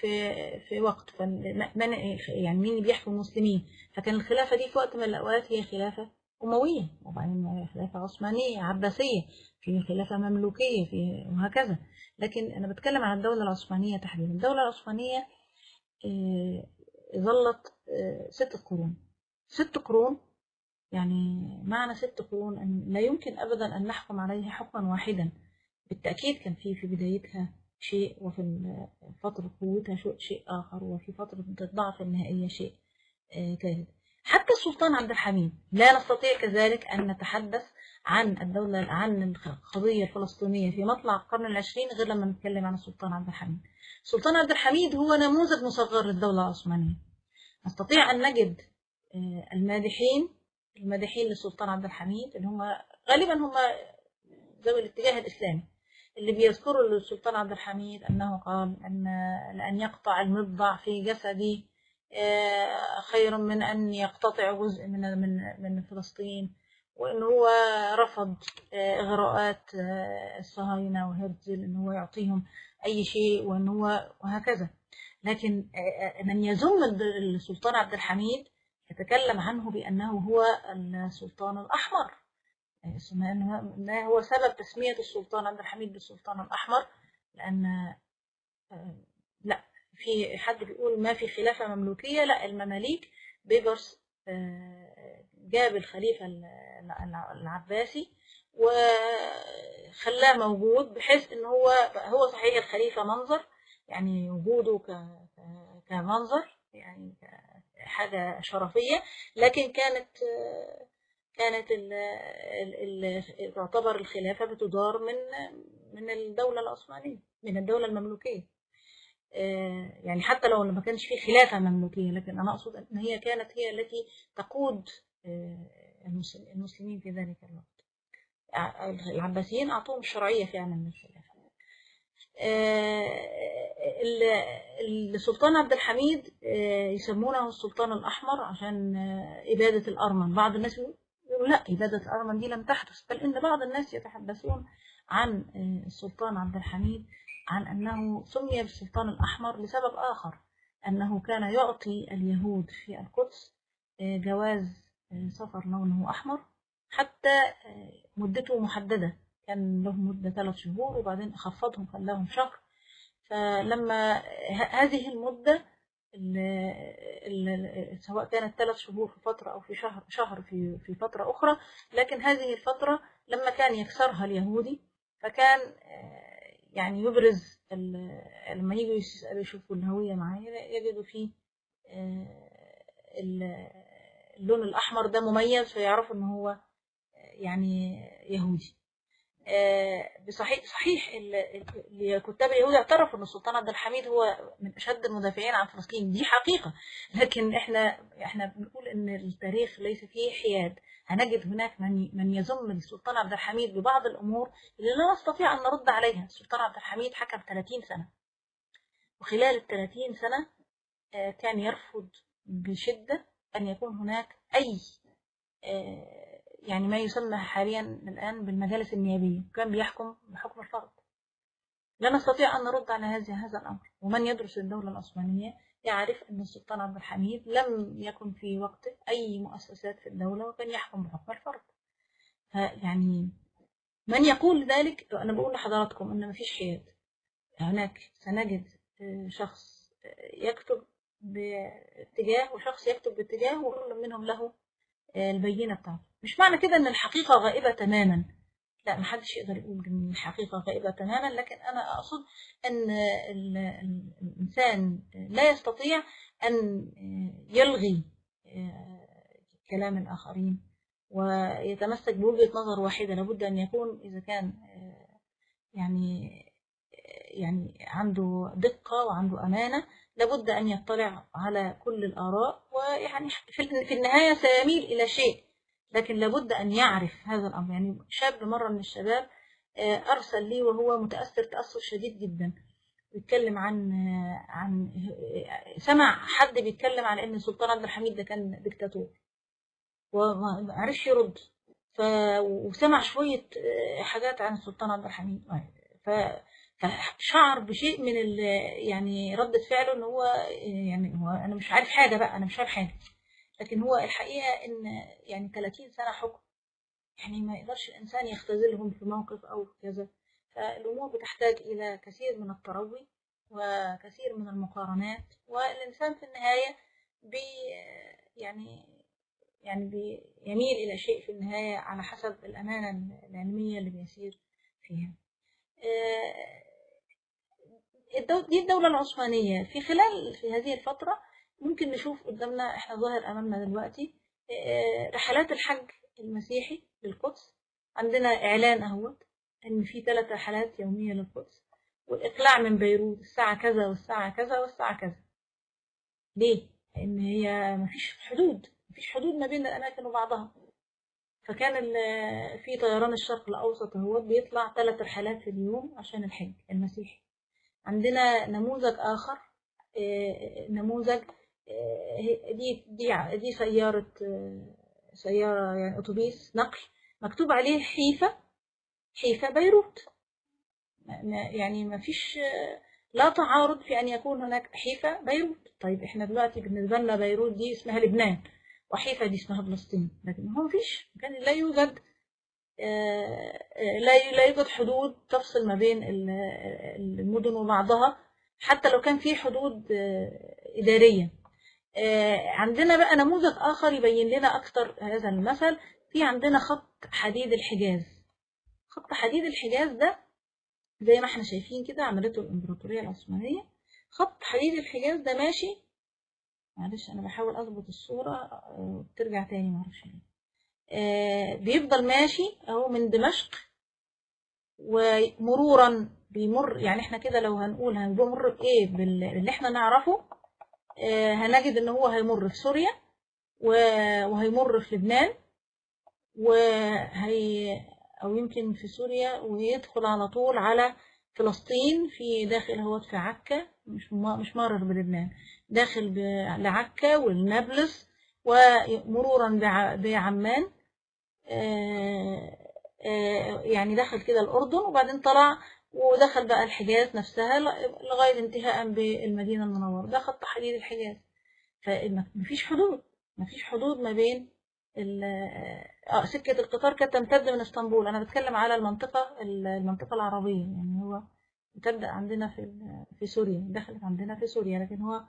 في في وقت. فمن يعني مين اللي بيحكم المسلمين؟ فكان الخلافة دي في وقت من الأوقات هي خلافة أموية وبعدين خلافة عثمانية عباسية في خلافة مملوكية في وهكذا. لكن أنا بتكلم عن الدولة العثمانية تحديدا. الدولة العثمانية آه، ظلت آه، ست قرون. ست قرون يعني معنى ست قرون أن لا يمكن أبدا أن نحكم عليها حكما واحدا. بالتأكيد كان في في بدايتها شيء وفي فترة قوتها شيء آخر وفي فترة الضعف النهائية شيء آه، ثالث حتى السلطان عبد الحميد لا نستطيع كذلك أن نتحدث عن الدولة عن القضية الفلسطينية في مطلع القرن العشرين غير لما نتكلم عن السلطان عبد الحميد. السلطان عبد الحميد هو نموذج مصغر للدولة العثمانية. نستطيع أن نجد آه، المادحين المادحين للسلطان عبد الحميد اللي هم غالبا هم ذوي الاتجاه الإسلامي. اللي بيذكروا للسلطان عبد الحميد أنه قال أن لأن يقطع المضع في جسدي آه، خير من أن يقتطع جزء من من من فلسطين. وأن هو رفض آه، إغراءات آه، الصهاينة وهرتزل أن هو يعطيهم أي شيء وأن هو وهكذا. لكن من يذم السلطان عبد الحميد يتكلم عنه بأنه هو السلطان الأحمر. أنه ما هو سبب تسمية السلطان عبد الحميد بالسلطان الأحمر لأن آه، لا في حد بيقول ما في خلافة مملوكية لا المماليك بيبرس آه، جاب الخليفة ال- ال- العباسي وخلاه موجود بحيث إن هو هو صحيح الخليفة منظر يعني وجوده كمنظر يعني حاجة شرفية لكن كانت آه، كانت ال تعتبر الخلافة بتدار من من الدولة العثمانية من الدولة المملوكية. آه، يعني حتى لو ما كانش في خلافة مملوكية لكن أنا أقصد أن هي كانت هي التي تقود آه، المسل- المسلمين في ذلك الوقت. ع- العباسيين أعطوهم الشرعية فعلا للخلافة آه، ال- السلطان عبد الحميد آه، يسمونه السلطان الأحمر عشان آه، إبادة الأرمن. بعض الناس لا إبادة الأرمن دي لم تحدث. بل إن بعض الناس يتحدثون عن آه، السلطان عبد الحميد عن أنه سمي بالسلطان الأحمر لسبب آخر أنه كان يعطي اليهود في القدس آه، جواز آه، سفر لونه أحمر حتى مدته محددة. كان له مدة ثلاث شهور وبعدين خفضهم خلاهم شهر. فلما هذه المدة ال- ال- سواء كانت ثلاث شهور في فترة أو في شهر شهر في في فترة أخرى لكن هذه الفترة لما كان يكسرها اليهودي فكان آه، يعني يبرز لما يجوا يشوفوا الهوية معاه يجدوا فيه آه، ال- اللون الأحمر ده مميز فيعرفوا إن هو يعني يهودي. آه، بصحيح صحيح الكتاب اليهود اعترفوا إن السلطان عبد الحميد هو من أشد المدافعين عن فلسطين. دي حقيقة. لكن إحنا إحنا بنقول إن التاريخ ليس فيه حياد. هنجد هناك من من يذم السلطان عبد الحميد ببعض الأمور اللي لا نستطيع أن نرد عليها. السلطان عبد الحميد حكم 30 سنة. وخلال ال 30 سنة آه، كان يرفض بشدة أن يكون هناك أي آه، يعني ما يسمى حاليا الآن بالمجالس النيابية كان بيحكم بحكم الفرد لا نستطيع أن نرد على هذا هذا الأمر. ومن يدرس الدولة العثمانية يعرف أن السلطان عبد الحميد لم يكن في وقته أي مؤسسات في الدولة وكان يحكم بحكم الفرد. فيعني من يقول ذلك؟ أنا بقول لحضراتكم أن مفيش حياد. هناك سنجد آه، شخص آه، يكتب باتجاه وشخص يكتب باتجاه وكل منهم له آه، البينة بتاعته. مش معنى كده أن الحقيقة غائبة تماما. لا محدش يقدر يقول إن الحقيقة غائبة تماما لكن أنا أقصد أن ال- ال- الإنسان لا يستطيع أن يلغي كلام الآخرين ويتمسك بوجهة نظر واحدة. لابد أن يكون إذا كان يعني يعني عنده دقة وعنده أمانة لابد أن يطلع على كل الآراء ويعني في النهاية سيميل إلى شيء. لكن لابد أن يعرف هذا الأمر. يعني شاب مرة من الشباب آه، أرسل لي وهو متأثر تأثر شديد جدا. بيتكلم عن آه، عن آه، سمع حد بيتكلم عن إن السلطان عبد الحميد ده كان ديكتاتور وما ما عرفش يرد. ف وسمع شوية حاجات عن السلطان عبد الحميد. ف فشعر بشيء من ال... يعني ردة فعله إن هو يعني هو أنا مش عارف حاجة بقى أنا مش عارف حاجة. لكن هو الحقيقة إن يعني 30 سنة حكم. يعني ما يقدرش الإنسان يختزلهم في موقف أو كذا. فالأمور بتحتاج إلى كثير من التروي وكثير من المقارنات والإنسان في النهاية بي يعني يعني بيميل إلى شيء في النهاية على حسب الأمانة العلمية اللي بيسير فيها. الدو- دي الدولة العثمانية. في خلال في هذه الفترة ممكن نشوف قدامنا إحنا ظاهر أمامنا دلوقتي آه، رحلات الحج المسيحي للقدس. عندنا إعلان أهوت إن في ثلاث رحلات يومية للقدس. والإقلاع من بيروت الساعة كذا والساعة كذا والساعة كذا. ليه؟ لأن هي مفيش حدود مفيش حدود ما بين الأماكن وبعضها. فكان ال- في طيران الشرق الأوسط هو بيطلع ثلاث رحلات في اليوم عشان الحج المسيحي. عندنا نموذج آخر آه، نموذج آه، دي دي دي سيارة آه، سيارة يعني أتوبيس نقل مكتوب عليه حيفا حيفا بيروت. يعني ما فيش آه، لا تعارض في أن يكون هناك حيفا بيروت. طيب إحنا دلوقتي بالنسبة لنا بيروت دي اسمها لبنان وحيفا دي اسمها فلسطين لكن هو مفيش كان لا يوجد آه، آه، لا لا يوجد حدود تفصل ما بين ال- المدن وبعضها حتى لو كان في حدود آه، إدارية. آه، عندنا بقى نموذج آخر يبين لنا أكتر هذا المثل. في عندنا خط حديد الحجاز. خط حديد الحجاز ده زي ما إحنا شايفين كده عملته الإمبراطورية العثمانية. خط حديد الحجاز ده ماشي. معلش أنا بحاول أظبط الصورة آه، بترجع تاني معرفش ليه. آه، بيفضل ماشي أهو من دمشق ومرورا بيمر يعني إحنا كده لو هنقول هنمر بإيه بال- باللي إحنا نعرفه آه، هنجد إن هو هيمر في سوريا وهيمر في لبنان وهي أو يمكن في سوريا ويدخل على طول على فلسطين في داخل هو في عكا مش مش مرر بلبنان داخل لعكا والنابلس ومرورا بع- بعمان آه، آه، يعني دخل كده الأردن وبعدين طلع ودخل بقى الحجاز نفسها لغاية انتهاء بالمدينة المنورة. ده خط حديد الحجاز. فمفيش حدود. مفيش حدود ما بين آه، سكة القطار كانت تمتد من اسطنبول. أنا بتكلم على المنطقة المنطقة العربية. يعني هو بتبدأ عندنا في في سوريا دخلت عندنا في سوريا. لكن هو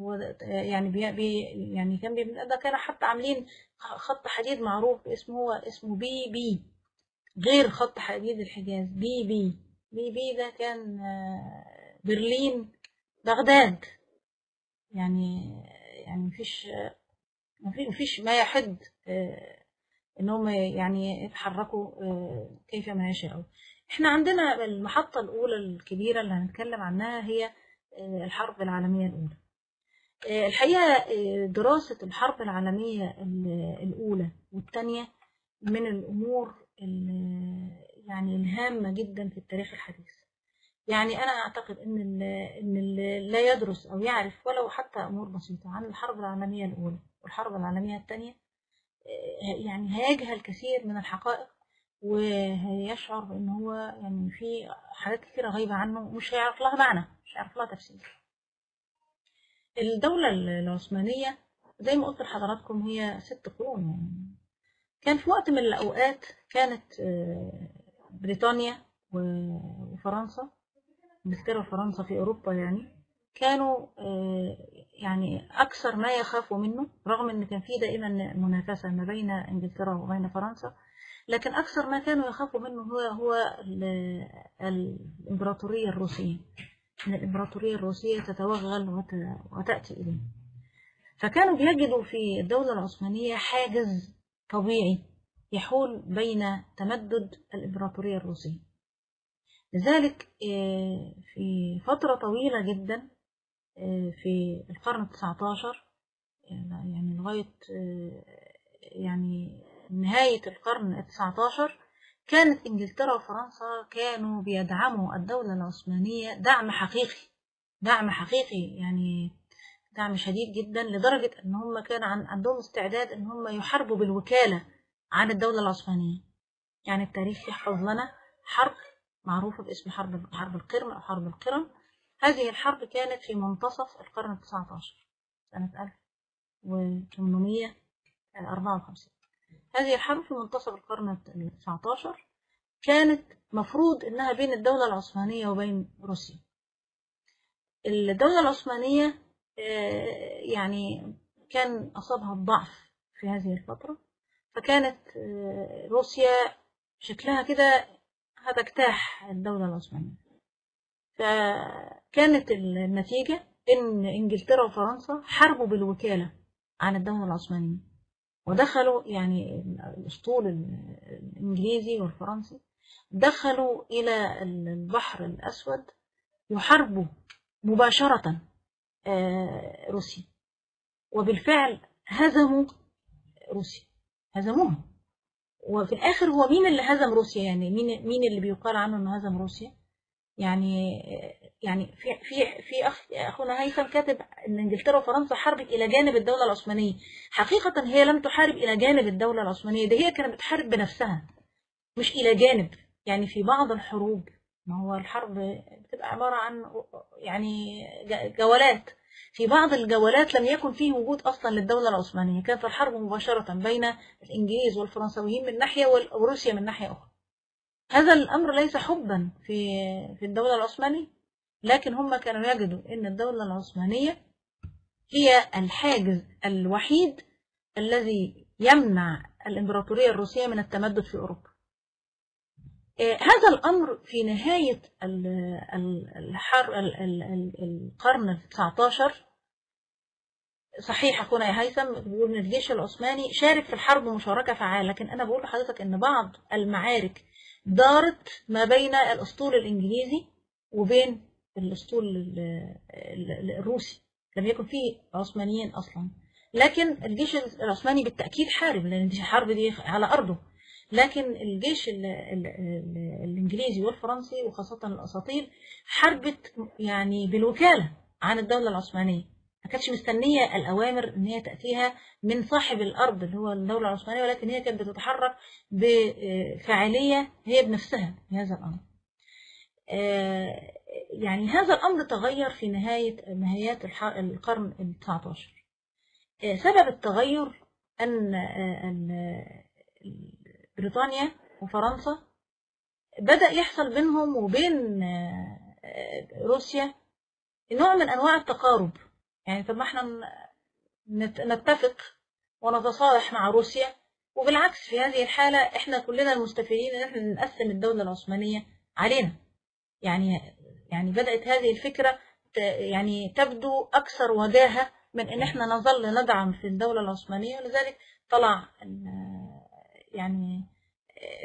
هو يعني بي بي يعني كان ده كانوا حتى عاملين خط حديد معروف اسمه هو اسمه BB غير خط حديد الحجاز BB. BB ده كان آه، برلين بغداد. يعني يعني مفيش مفيش مفيش ما يحد آه، إن هم يعني يتحركوا آه، كيفما يشاءوا. إحنا عندنا المحطة الأولى الكبيرة اللي هنتكلم عنها هي آه، الحرب العالمية الأولى. آه، الحقيقة آه، دراسة الحرب العالمية ال- الأولى والثانية من الأمور ال- يعني الهامة جدا في التاريخ الحديث. يعني أنا أعتقد إن إن ال لا يدرس أو يعرف ولو حتى أمور بسيطة عن الحرب العالمية الأولى والحرب العالمية الثانية آه، يعني هيجهل كثير من الحقائق وهيشعر بأن هو يعني في حاجات كثيرة غايبة عنه ومش هيعرف لها معنى مش هيعرف لها تفسير. الدولة العثمانية زي ما قلت لحضراتكم هي ست قرون يعني. كان في وقت من الأوقات كانت آه، بريطانيا وفرنسا إنجلترا وفرنسا في أوروبا يعني كانوا آه، يعني أكثر ما يخافوا منه رغم أن كان في دائما منافسة ما بين إنجلترا وبين فرنسا لكن أكثر ما كانوا يخافوا منه هو هو ال- الإمبراطورية الروسية. أن الإمبراطورية الروسية تتوغل وت- وتأتي إليه. فكانوا بيجدوا في الدولة العثمانية حاجز طبيعي. يحول بين تمدد الإمبراطورية الروسية. لذلك آه، في فترة طويلة جدا آه، في القرن التسعة عشر يعني لغاية آه، يعني نهاية القرن التسعة عشر كانت إنجلترا وفرنسا كانوا بيدعموا الدولة العثمانية دعم حقيقي دعم حقيقي يعني دعم شديد جدا لدرجة إن هم كان عن عندهم استعداد إن هم يحاربوا بالوكالة عن الدولة العثمانية. يعني التاريخ يحفظ لنا حرب معروفة باسم حرب حرب القرم أو حرب القرم. هذه الحرب كانت في منتصف القرن التسعة عشر سنة 1854 هذه الحرب في منتصف القرن التسعة عشر كانت مفروض إنها بين الدولة العثمانية وبين روسيا. الدولة العثمانية آه، يعني كان أصابها الضعف في هذه الفترة. فكانت آه، روسيا شكلها كده هتجتاح الدولة العثمانية. فكانت النتيجة إن إنجلترا وفرنسا حاربوا بالوكالة عن الدولة العثمانية. ودخلوا يعني الأسطول الإنجليزي والفرنسي دخلوا إلى البحر الأسود يحاربوا مباشرة آه، روسيا. وبالفعل هزموا روسيا. هزموها وفي الآخر هو مين اللي هزم روسيا؟ يعني مين مين اللي بيقال عنه إنه هزم روسيا؟ يعني يعني في في في أخ أخونا هيثم كاتب إن إنجلترا وفرنسا حاربت إلى جانب الدولة العثمانية. حقيقة هي لم تحارب إلى جانب الدولة العثمانية ده هي كانت بتحارب بنفسها مش إلى جانب. يعني في بعض الحروب ما هو الحرب بتبقى عبارة عن يعني جولات. في بعض الجولات لم يكن فيه وجود أصلا للدولة العثمانية كانت الحرب مباشرة بين الإنجليز والفرنساويين من ناحية وروسيا من ناحية أخرى. هذا الأمر ليس حبا في في الدولة العثمانية لكن هم كانوا يجدوا أن الدولة العثمانية هي الحاجز الوحيد الذي يمنع الإمبراطورية الروسية من التمدد في أوروبا. هذا الأمر في نهاية ال- ال- الحر ال- ال- ال- القرن التسعة عشر صحيح أخونا يا هيثم بيقول إن الجيش العثماني شارك في الحرب مشاركة فعالة لكن أنا بقول لحضرتك إن بعض المعارك دارت ما بين الأسطول الإنجليزي وبين الأسطول ال- ال- الروسي. لم يكن فيه عثمانيين أصلا. لكن الجيش العثماني بالتأكيد حارب لأن دي الحرب دي على أرضه. لكن الجيش ال ال ال الإنجليزي والفرنسي وخاصة الأساطيل حاربت يعني بالوكالة عن الدولة العثمانية. ما كانتش مستنية الأوامر إن هي تأتيها من صاحب الأرض اللي هو الدولة العثمانية ولكن هي كانت بتتحرك بفاعلية هي بنفسها في هذا الأمر. آه، يعني هذا الأمر تغير في نهاية نهايات القرن التسعة عشر آه، سبب التغير أن آه، ال- بريطانيا وفرنسا بدأ يحصل بينهم وبين آه، روسيا نوع من أنواع التقارب. يعني طب ما إحنا نتفق ونتصالح مع روسيا وبالعكس في هذه الحالة إحنا كلنا المستفيدين ان إحنا نقسم الدولة العثمانية علينا. يعني يعني بدأت هذه الفكرة يعني تبدو أكثر وجاهة من ان إحنا نظل ندعم في الدولة العثمانية ولذلك طلع يعني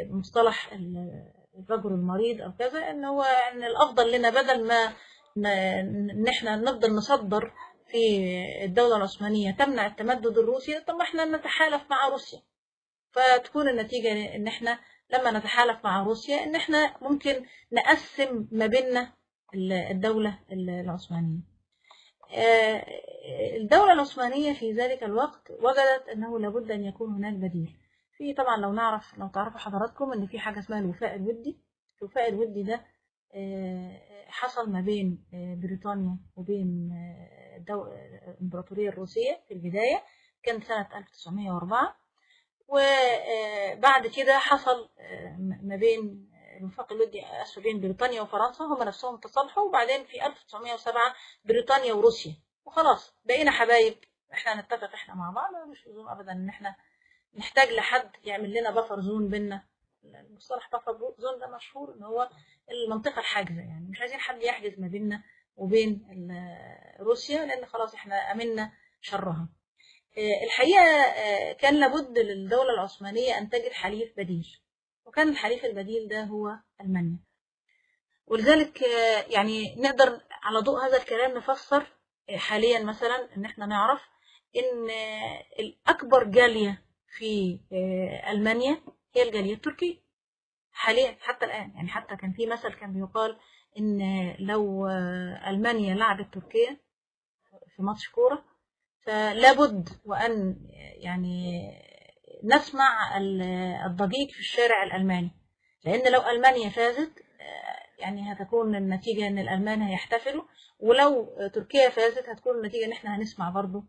مصطلح ال- الرجل المريض أو كذا إن هو إن الأفضل لنا بدل ما ان إحنا نفضل نصدر في الدولة العثمانية تمنع التمدد الروسي طب ما إحنا نتحالف مع روسيا. فتكون النتيجة إن إحنا لما نتحالف مع روسيا إن إحنا ممكن نقسم ما بيننا ال- الدولة العثمانية. آه، الدولة العثمانية في ذلك الوقت وجدت أنه لابد أن يكون هناك بديل. في طبعا لو نعرف لو تعرفوا حضراتكم أن في حاجة اسمها الوفاء الودي. الوفاء الودي ده آه، حصل ما بين آه، بريطانيا وبين آه، الدو- الإمبراطورية الروسية في البداية كان سنة 1904 وبعد كده حصل آه، ما بين الوفاق الودي أسف بين بريطانيا وفرنسا هم نفسهم تصالحوا وبعدين في 1907 بريطانيا وروسيا. وخلاص بقينا حبايب إحنا نتفق إحنا مع بعض مش لزوم ابدا إن إحنا نحتاج لحد يعمل لنا بفر زون بينا المصطلح بفر زون ده مشهور إن هو المنطقة الحاجزة يعني. مش عايزين حد يحجز ما بيننا وبين روسيا لأن خلاص إحنا أمنا شرها. آه، الحقيقة آه، كان لابد للدولة العثمانية أن تجد حليف بديل. وكان الحليف البديل ده هو ألمانيا. ولذلك آه، يعني نقدر على ضوء هذا الكلام نفسر حاليا مثلا إن إحنا نعرف إن الأكبر جالية في آه، ألمانيا هي الجالية التركية. حاليا حتى الآن يعني حتى كان في مثل كان بيقال إن لو آه، ألمانيا لعبت تركيا في ماتش كورة فلابد وأن يعني نسمع ال- الضجيج في الشارع الألماني. لأن لو ألمانيا فازت آه، يعني هتكون النتيجة إن الألمان هيحتفلوا ولو تركيا فازت هتكون النتيجة إن إحنا هنسمع برضو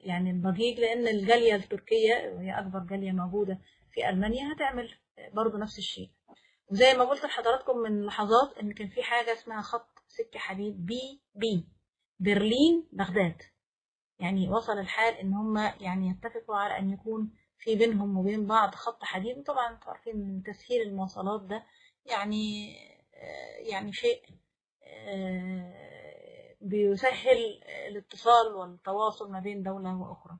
يعني الضجيج لأن الجالية التركية وهي أكبر جالية موجودة في ألمانيا هتعمل برضو نفس الشيء. وزي ما قلت لحضراتكم من لحظات إن كان في حاجة اسمها خط سكة حديد بي بي برلين بغداد. يعني وصل الحال إن هم يعني يتفقوا على أن يكون في بينهم وبين بعض خط حديد. وطبعا أنتوا عارفين إن تسهيل المواصلات ده يعني آه، يعني شيء آه، بيسهل الاتصال والتواصل ما بين دولة وأخرى.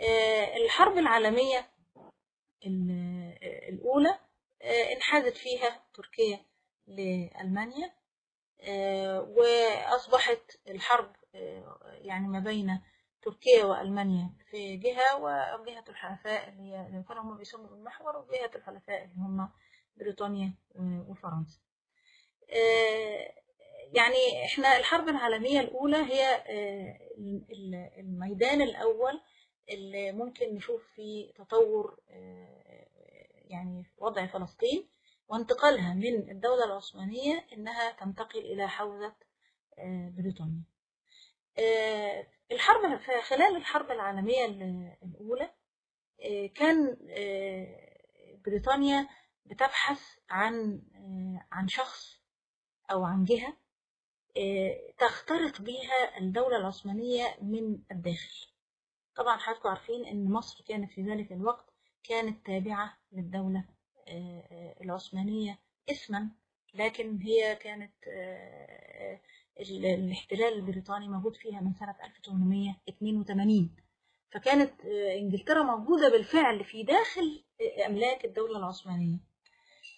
آه، الحرب العالمية ال- الأولى آه، انحازت فيها تركيا لألمانيا آه، وأصبحت الحرب يعني ما بين تركيا وألمانيا في جهة وجهة الحلفاء اللي هي كانوا هم بيسموا المحور وجهة الحلفاء اللي هم بريطانيا وفرنسا. يعني إحنا الحرب العالمية الأولى هي آه، ال- الميدان الأول اللي ممكن نشوف فيه تطور آه، يعني وضع فلسطين وانتقالها من الدولة العثمانية إنها تنتقل إلى حوزة آه، بريطانيا. الحرب خلال الحرب العالمية ال- الأولى كان بريطانيا بتبحث عن عن شخص أو عن جهة تخترق بيها الدولة العثمانية من الداخل. طبعا حضراتكم عارفين إن مصر كانت في ذلك الوقت كانت تابعة للدولة آه، العثمانية اسما لكن هي كانت آه، ال- الاحتلال البريطاني موجود فيها من سنة 1882 فكانت آه، إنجلترا موجودة بالفعل في داخل أملاك الدولة العثمانية.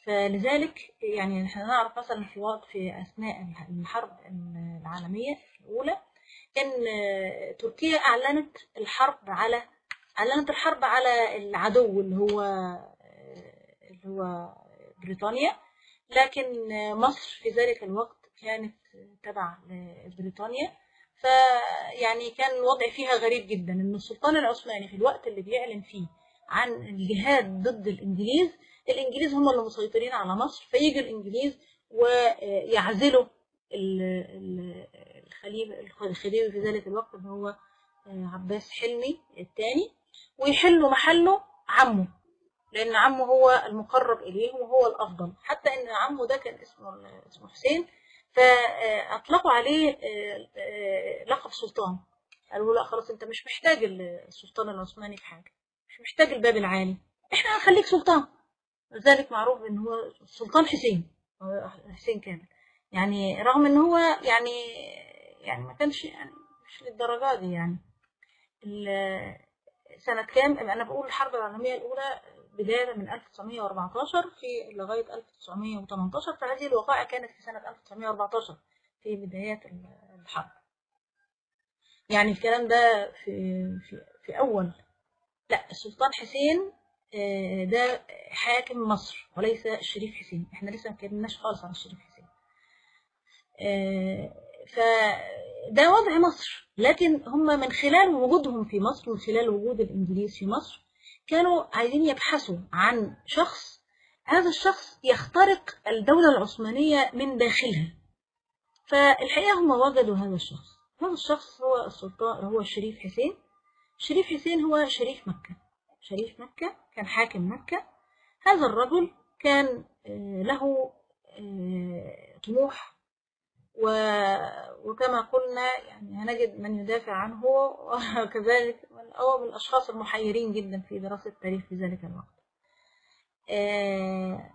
فلذلك يعني إحنا نعرف مثلا في وقت في أثناء الحرب العالمية الأولى ان آه، تركيا أعلنت الحرب على أعلنت الحرب على العدو اللي هو آه، اللي هو بريطانيا. لكن آه، مصر في ذلك الوقت كانت تبع لبريطانيا. فيعني كان الوضع فيها غريب جدا إن السلطان العثماني في الوقت اللي بيعلن فيه عن الجهاد ضد الإنجليز الإنجليز هم اللي مسيطرين على مصر فيجي الإنجليز ويعزلوا ال- ال- الخليفة الخديوي في ذلك الوقت اللي هو عباس حلمي الثاني ويحلوا محله عمه لأن عمه هو المقرب اليهم وهو الأفضل. حتى إن عمه ده كان اسمه اسمه حسين فأطلقوا عليه لقب سلطان. قالوا لا خلاص أنت مش محتاج السلطان العثماني في حاجة مش محتاج الباب العالي إحنا هنخليك سلطان. لذلك معروف ان هو السلطان حسين حسين كامل يعني رغم أن هو يعني يعني ما كانش يعني مش للدرجة دي يعني سنة كام؟ أنا بقول الحرب العالمية الأولى بداية من 1914 في لغاية 1918 فهذه الوقائع كانت في سنة 1914 في بدايات الحرب. يعني الكلام ده في في في أول لا السلطان حسين ده حاكم مصر وليس الشريف حسين. إحنا لسه ما اتكلمناش خالص عن الشريف حسين. آه، فده وضع مصر. لكن هم من خلال وجودهم في مصر ومن خلال وجود الإنجليز في مصر كانوا عايزين يبحثوا عن شخص هذا الشخص يخترق الدولة العثمانية من داخلها. فالحقيقة هم وجدوا هذا الشخص. هذا الشخص هو السلطان هو الشريف حسين. شريف حسين هو شريف مكة. شريف مكة كان حاكم مكة. هذا الرجل كان آه، له آه، طموح وكما قلنا يعني هنجد من يدافع عنه وكذلك من هو من الأشخاص المحيرين جدا في دراسة التاريخ في ذلك الوقت. آه،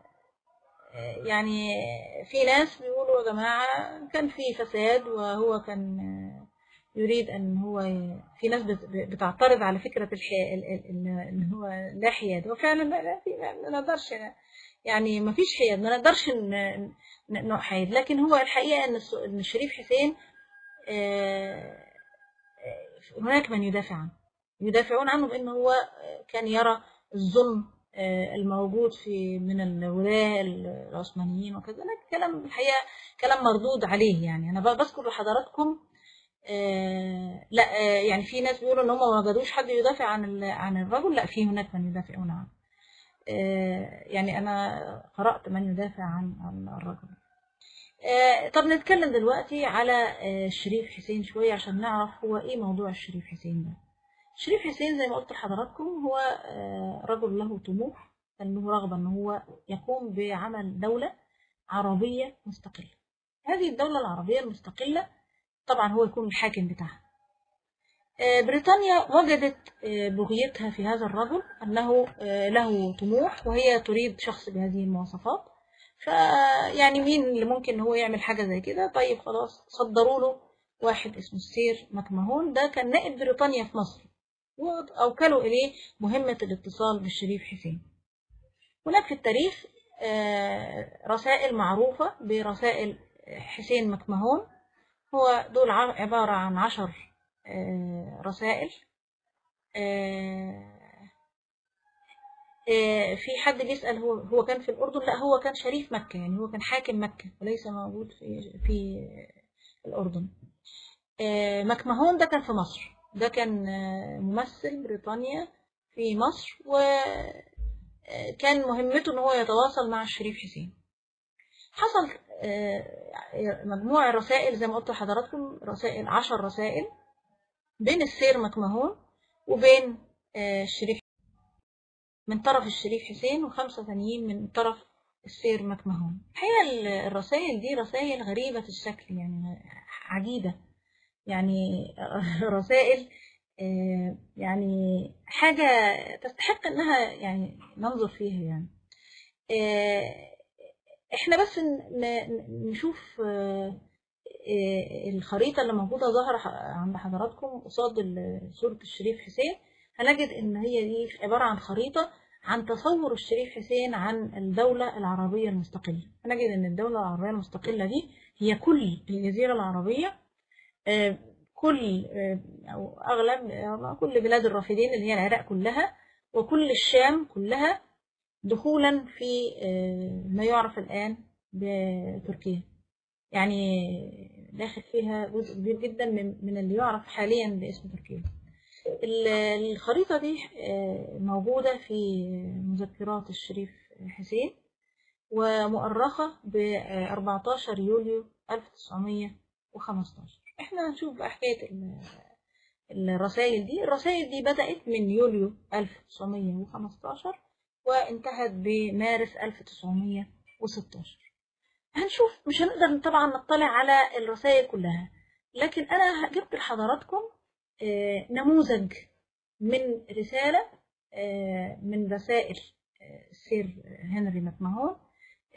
يعني في ناس بيقولوا يا جماعة كان في فساد وهو كان يريد أن هو في ناس بت- بتعترض على فكرة إن هو لا حياد. هو فعلا لا ما نقدرش يعني ما فيش حياد. ما نقدرش نحيد. لكن هو الحقيقة أن الشريف حسين آه، هناك من يدافع عنه. يدافعون عنه بأنه هو كان يرى الظلم آه، الموجود في من الولاة العثمانيين وكذا. لكن كلام الحقيقة كلام مردود عليه يعني. أنا بذكر لحضراتكم آه، لا آه، يعني في ناس بيقولوا إن هم ما وجدوش حد يدافع عن عن الرجل لا في هناك من يدافعون عنه. آه، يعني أنا قرأت من يدافع عن عن الرجل. طب نتكلم دلوقتي على الشريف حسين شوية عشان نعرف هو إيه موضوع الشريف حسين ده. الشريف حسين زي ما قلت لحضراتكم هو رجل له طموح له رغبة إن هو يقوم بعمل دولة عربية مستقلة. هذه الدولة العربية المستقلة طبعا هو يكون الحاكم بتاعها. آه، بريطانيا وجدت آه، بغيتها في هذا الرجل أنه آه، له طموح وهي تريد شخص بهذه المواصفات. فيعني مين اللي ممكن هو يعمل حاجة زي كده؟ طيب خلاص صدروا له واحد اسمه السير مكمهون ده كان نائب بريطانيا في مصر. وأوكلوا إليه مهمة الاتصال بالشريف حسين. هناك في التاريخ رسائل معروفة برسائل حسين مكمهون هو دول عبارة عن عشر آه، رسائل آه، آه، في حد بيسأل هو هو كان في الأردن؟ لا هو كان شريف مكة يعني هو كان حاكم مكة وليس موجود في في الأردن. مكمهون ده كان في مصر. ده كان ممثل بريطانيا في مصر وكان مهمته إن هو يتواصل مع الشريف حسين. حصل آه، مجموعة رسائل زي ما قلت لحضراتكم رسائل عشر رسائل بين السير مكمهون وبين آه، الشريف من طرف الشريف حسين وخمسة ثانيين من طرف السير مكمهون. الحقيقة ال- الرسائل دي رسائل غريبة الشكل يعني عجيبة. يعني رسائل آه، يعني حاجة تستحق إنها يعني ننظر فيها يعني. إحنا بس نشوف آه، آه، الخريطة اللي موجودة ظاهرة عند حضراتكم قصاد صورة الشريف حسين. هنجد إن هي دي عبارة عن خريطة عن تصور الشريف حسين عن الدولة العربية المستقلة. هنجد إن الدولة العربية المستقلة دي هي كل الجزيرة العربية آه، كل أو أغلب كل بلاد الرافدين اللي هي العراق كلها وكل الشام كلها دخولا في آه، ما يعرف الآن بتركيا. يعني داخل فيها جزء كبير جدا من اللي يعرف حاليا باسم تركيا. ال- الخريطة دي آه، موجودة في مذكرات الشريف حسين ومؤرخة ب 14 يوليو 1915 إحنا هنشوف بقى حكاية ال- الرسائل دي. الرسائل دي بدأت من يوليو 1915 وانتهت بمارس 1916 هنشوف مش هنقدر طبعا نطلع على الرسائل كلها لكن أنا جبت لحضراتكم آه، نموذج من رسالة آه، من رسائل السير هنري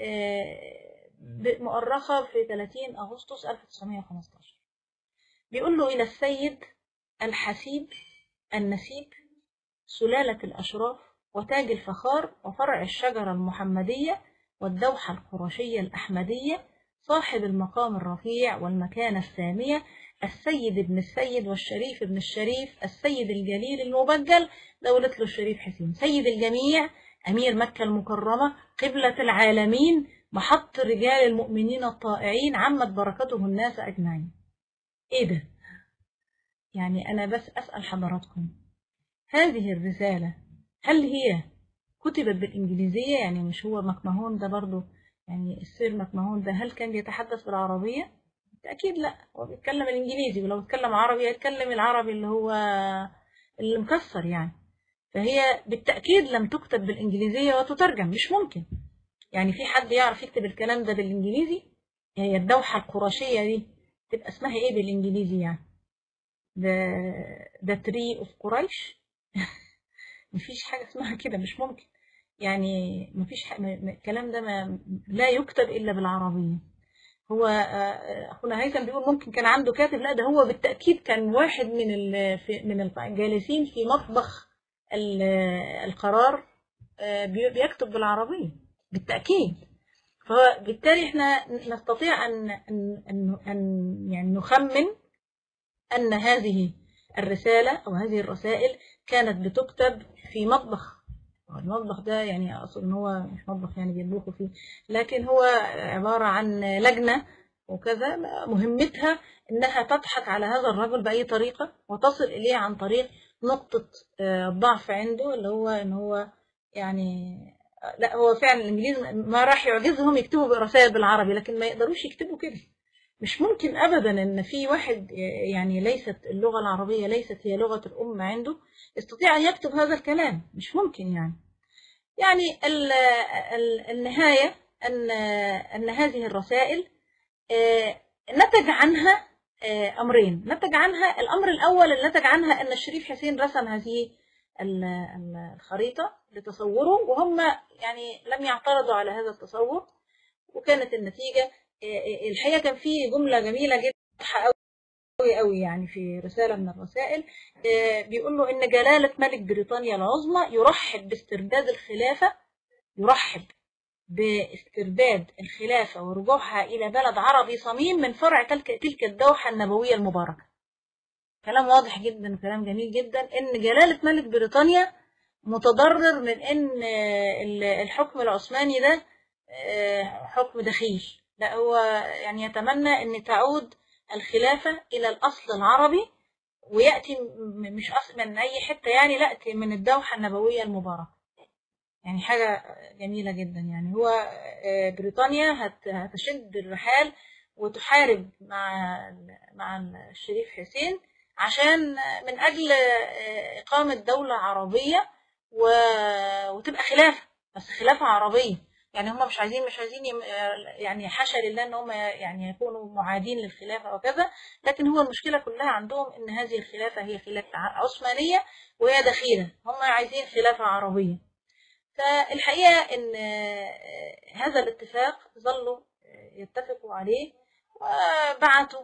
آه، ب- مؤرخة في 30 أغسطس 1915 بيقول له إلى السيد الحسيب النسيب سلالة الأشراف وتاج الفخار وفرع الشجرة المحمدية والدوحة القرشية الأحمدية صاحب المقام الرفيع والمكانة السامية السيد ابن السيد والشريف ابن الشريف السيد الجليل المبجل دولة له الشريف حسين سيد الجميع أمير مكة المكرمة قبلة العالمين محط رجال المؤمنين الطائعين عمت بركته الناس أجمعين إيه ده؟ يعني أنا بس أسأل حضراتكم هذه الرسالة هل هي كتبت بالإنجليزية؟ يعني مش هو مكمهون ده برضو يعني السير مكمهون ده هل كان بيتحدث بالعربية؟ بالتأكيد لا هو بيتكلم الإنجليزي ولو اتكلم عربي هيتكلم العربي اللي هو اللي مكسر يعني. فهي بالتأكيد لم تكتب بالإنجليزية وتترجم مش ممكن. يعني في حد يعرف يكتب الكلام ده بالإنجليزي؟ هي الدوحة القرشية دي تبقى اسمها إيه بالإنجليزي يعني؟ ده ده tree of قريش مفيش حاجة اسمها كده مش ممكن. يعني مفيش الكلام ده ما لا يكتب إلا بالعربية. هو آه، أخونا هيثم بيقول ممكن كان عنده كاتب لا ده هو بالتأكيد كان واحد من من الجالسين في مطبخ ال- القرار آه، بي- بيكتب بالعربية بالتأكيد. فبالتالي إحنا نستطيع أن أن, أن يعني نخمن أن هذه الرسالة أو هذه الرسائل كانت بتكتب في مطبخ. المطبخ ده يعني أقصد إن هو مش مطبخ يعني بيطبخوا فيه لكن هو عبارة عن لجنة وكذا. مهمتها إنها تضحك على هذا الرجل بأي طريقة وتصل إليه عن طريق نقطة آه، ضعف عنده اللي هو إن هو يعني لا هو فعلا الإنجليز ما راح يعجزهم يكتبوا رسائل بالعربي لكن ما يقدروش يكتبوا كده. مش ممكن ابدا إن في واحد يعني ليست اللغة العربية ليست هي لغة الأم عنده يستطيع أن يكتب هذا الكلام مش ممكن يعني. يعني ال ال النهاية أن أن هذه الرسائل آه، نتج عنها آه، أمرين. نتج عنها الأمر الأول اللي نتج عنها أن الشريف حسين رسم هذه ال- ال- الخريطة لتصوره وهم يعني لم يعترضوا على هذا التصور وكانت النتيجة آه، الحقيقة كان في جملة جميلة جدا قوي قوي يعني في رسالة من الرسائل آه، بيقول له إن جلالة ملك بريطانيا العظمى يرحب باسترداد الخلافة يرحب باسترداد الخلافة ورجوعها إلى بلد عربي صميم من فرع تلك تلك الدوحة النبوية المباركة. كلام واضح جدا وكلام جميل جدا إن جلالة ملك بريطانيا متضرر من إن آه، ال- الحكم العثماني ده آه، حكم دخيل لا هو يعني يتمنى إن تعود الخلافة إلى الأصل العربي ويأتي مش أصل من أي حتة يعني لا من الدوحة النبوية المباركة. يعني حاجة جميلة جدا يعني. هو آه، بريطانيا هت- هتشد الرحال وتحارب مع مع الشريف حسين عشان من أجل آه، إقامة دولة عربية وتبقى خلافة. بس خلافة عربية. يعني هم مش عايزين مش عايزين يم- يعني حاشا لله إن هم يعني يكونوا معادين للخلافة وكذا. لكن هو المشكلة كلها عندهم إن هذه الخلافة هي خلافة ع- عثمانية وهي دخيلة. هم عايزين خلافة عربية. فالحقيقة إن آه، هذا الاتفاق ظلوا آه، يتفقوا عليه وبعتوا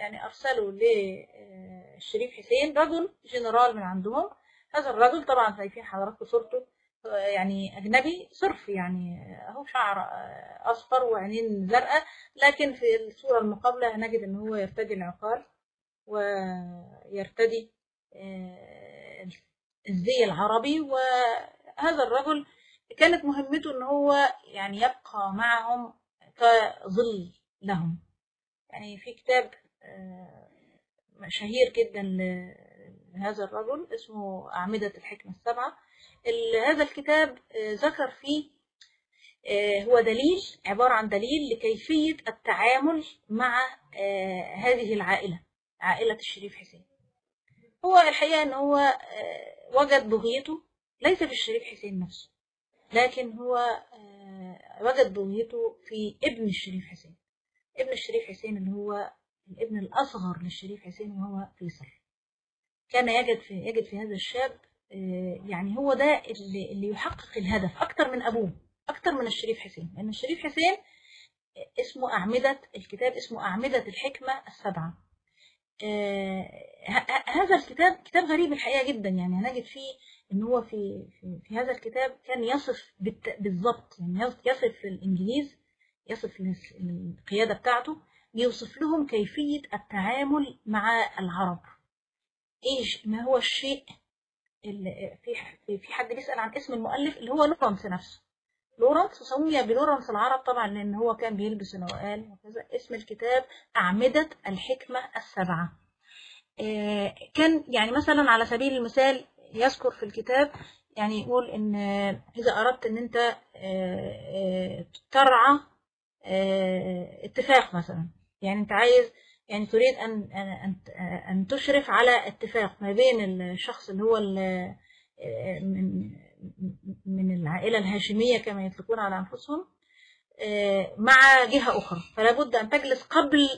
يعني أرسلوا للشريف حسين رجل جنرال من عندهم. هذا الرجل طبعا شايفين حضراتكم صورته آه، يعني أجنبي صرف يعني اهو شعر أصفر وعينين زرقاء لكن في الصورة المقابلة هنجد إن هو يرتدي العقال ويرتدي آه، الزي العربي. وهذا الرجل كانت مهمته إن هو يعني يبقى معهم كظل لهم. يعني في كتاب آه، شهير جدا لهذا الرجل اسمه أعمدة الحكمة السبعة. ال- هذا الكتاب آه، ذكر فيه آه، هو دليل عبارة عن دليل لكيفية التعامل مع آه، هذه العائلة عائلة الشريف حسين. هو الحقيقة إن هو وجد بغيته ليس في الشريف حسين نفسه لكن هو وجد بغيته في ابن الشريف حسين. ابن الشريف حسين اللي هو الابن الأصغر للشريف حسين وهو فيصل. كان يجد في يجد في هذا الشاب يعني هو ده اللي, اللي يحقق الهدف أكتر من أبوه أكتر من الشريف حسين. لأن الشريف حسين اسمه أعمدة الكتاب اسمه أعمدة الحكمة السبعة. آه، هذا الكتاب كتاب غريب الحقيقة جدا. يعني هنجد فيه إن هو في في, في هذا الكتاب كان يصف بالضبط. يعني يصف- الإنجليز يصف القيادة بتاعته يوصف لهم كيفية التعامل مع العرب. إيش؟ ما هو الشيء في في حد بيسأل عن اسم المؤلف اللي هو لورنس نفسه. لورنس سمي بلورنس العرب طبعا لأن هو كان بيلبس عقال وكذا. اسم الكتاب أعمدة الحكمة السبعة. آه، كان يعني مثلا على سبيل المثال يذكر في الكتاب يعني يقول إن إذا أردت إن أنت آه، آه، ترعى اتفاق مثلا. يعني أنت عايز يعني تريد ان ان ان تشرف على اتفاق ما بين الشخص اللي هو من من العائلة الهاشمية كما يطلقون على أنفسهم آه، مع جهة أخرى. فلا بد أن تجلس قبل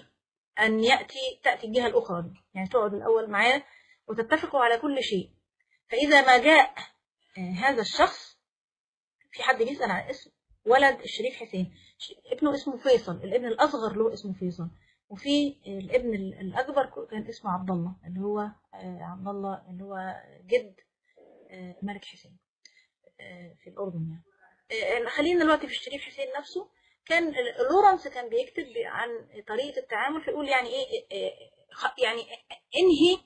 أن يأتي تأتي الجهة الأخرى دي. يعني تقعد الأول معاه وتتفقوا على كل شيء. فإذا ما جاء هذا الشخص في حد بيسال عن اسم ولد الشريف حسين. ابنه اسمه فيصل. الابن الأصغر له اسمه فيصل. وفي الابن ال- الأكبر كان اسمه عبد الله اللي هو آه، عبد الله اللي هو جد آه، الملك حسين آه، في الأردن يعني. آه، خلينا دلوقتي في الشريف حسين نفسه كان لورنس كان بيكتب عن طريقة التعامل فيقول يعني إيه آه، خ- يعني انهي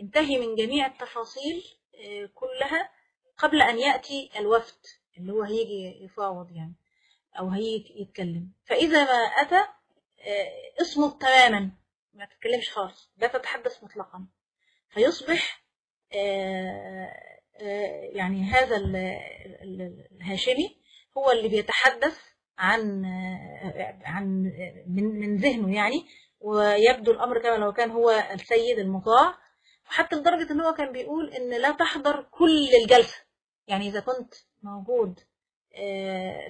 انتهي من جميع التفاصيل آه، كلها قبل أن يأتي الوفد اللي هو هيجي يفاوض يعني أو هيجي يتكلم. فإذا ما أتى آه، اصمت تماما. ما تتكلمش خالص. لا تتحدث مطلقا. فيصبح آه، آه، يعني هذا ال- ال- الهاشمي هو اللي بيتحدث عن آه، عن من من ذهنه يعني. ويبدو الأمر كما لو كان هو السيد المطاع. وحتى لدرجة إن هو كان بيقول إن لا تحضر كل الجلسة. يعني إذا كنت موجود آه،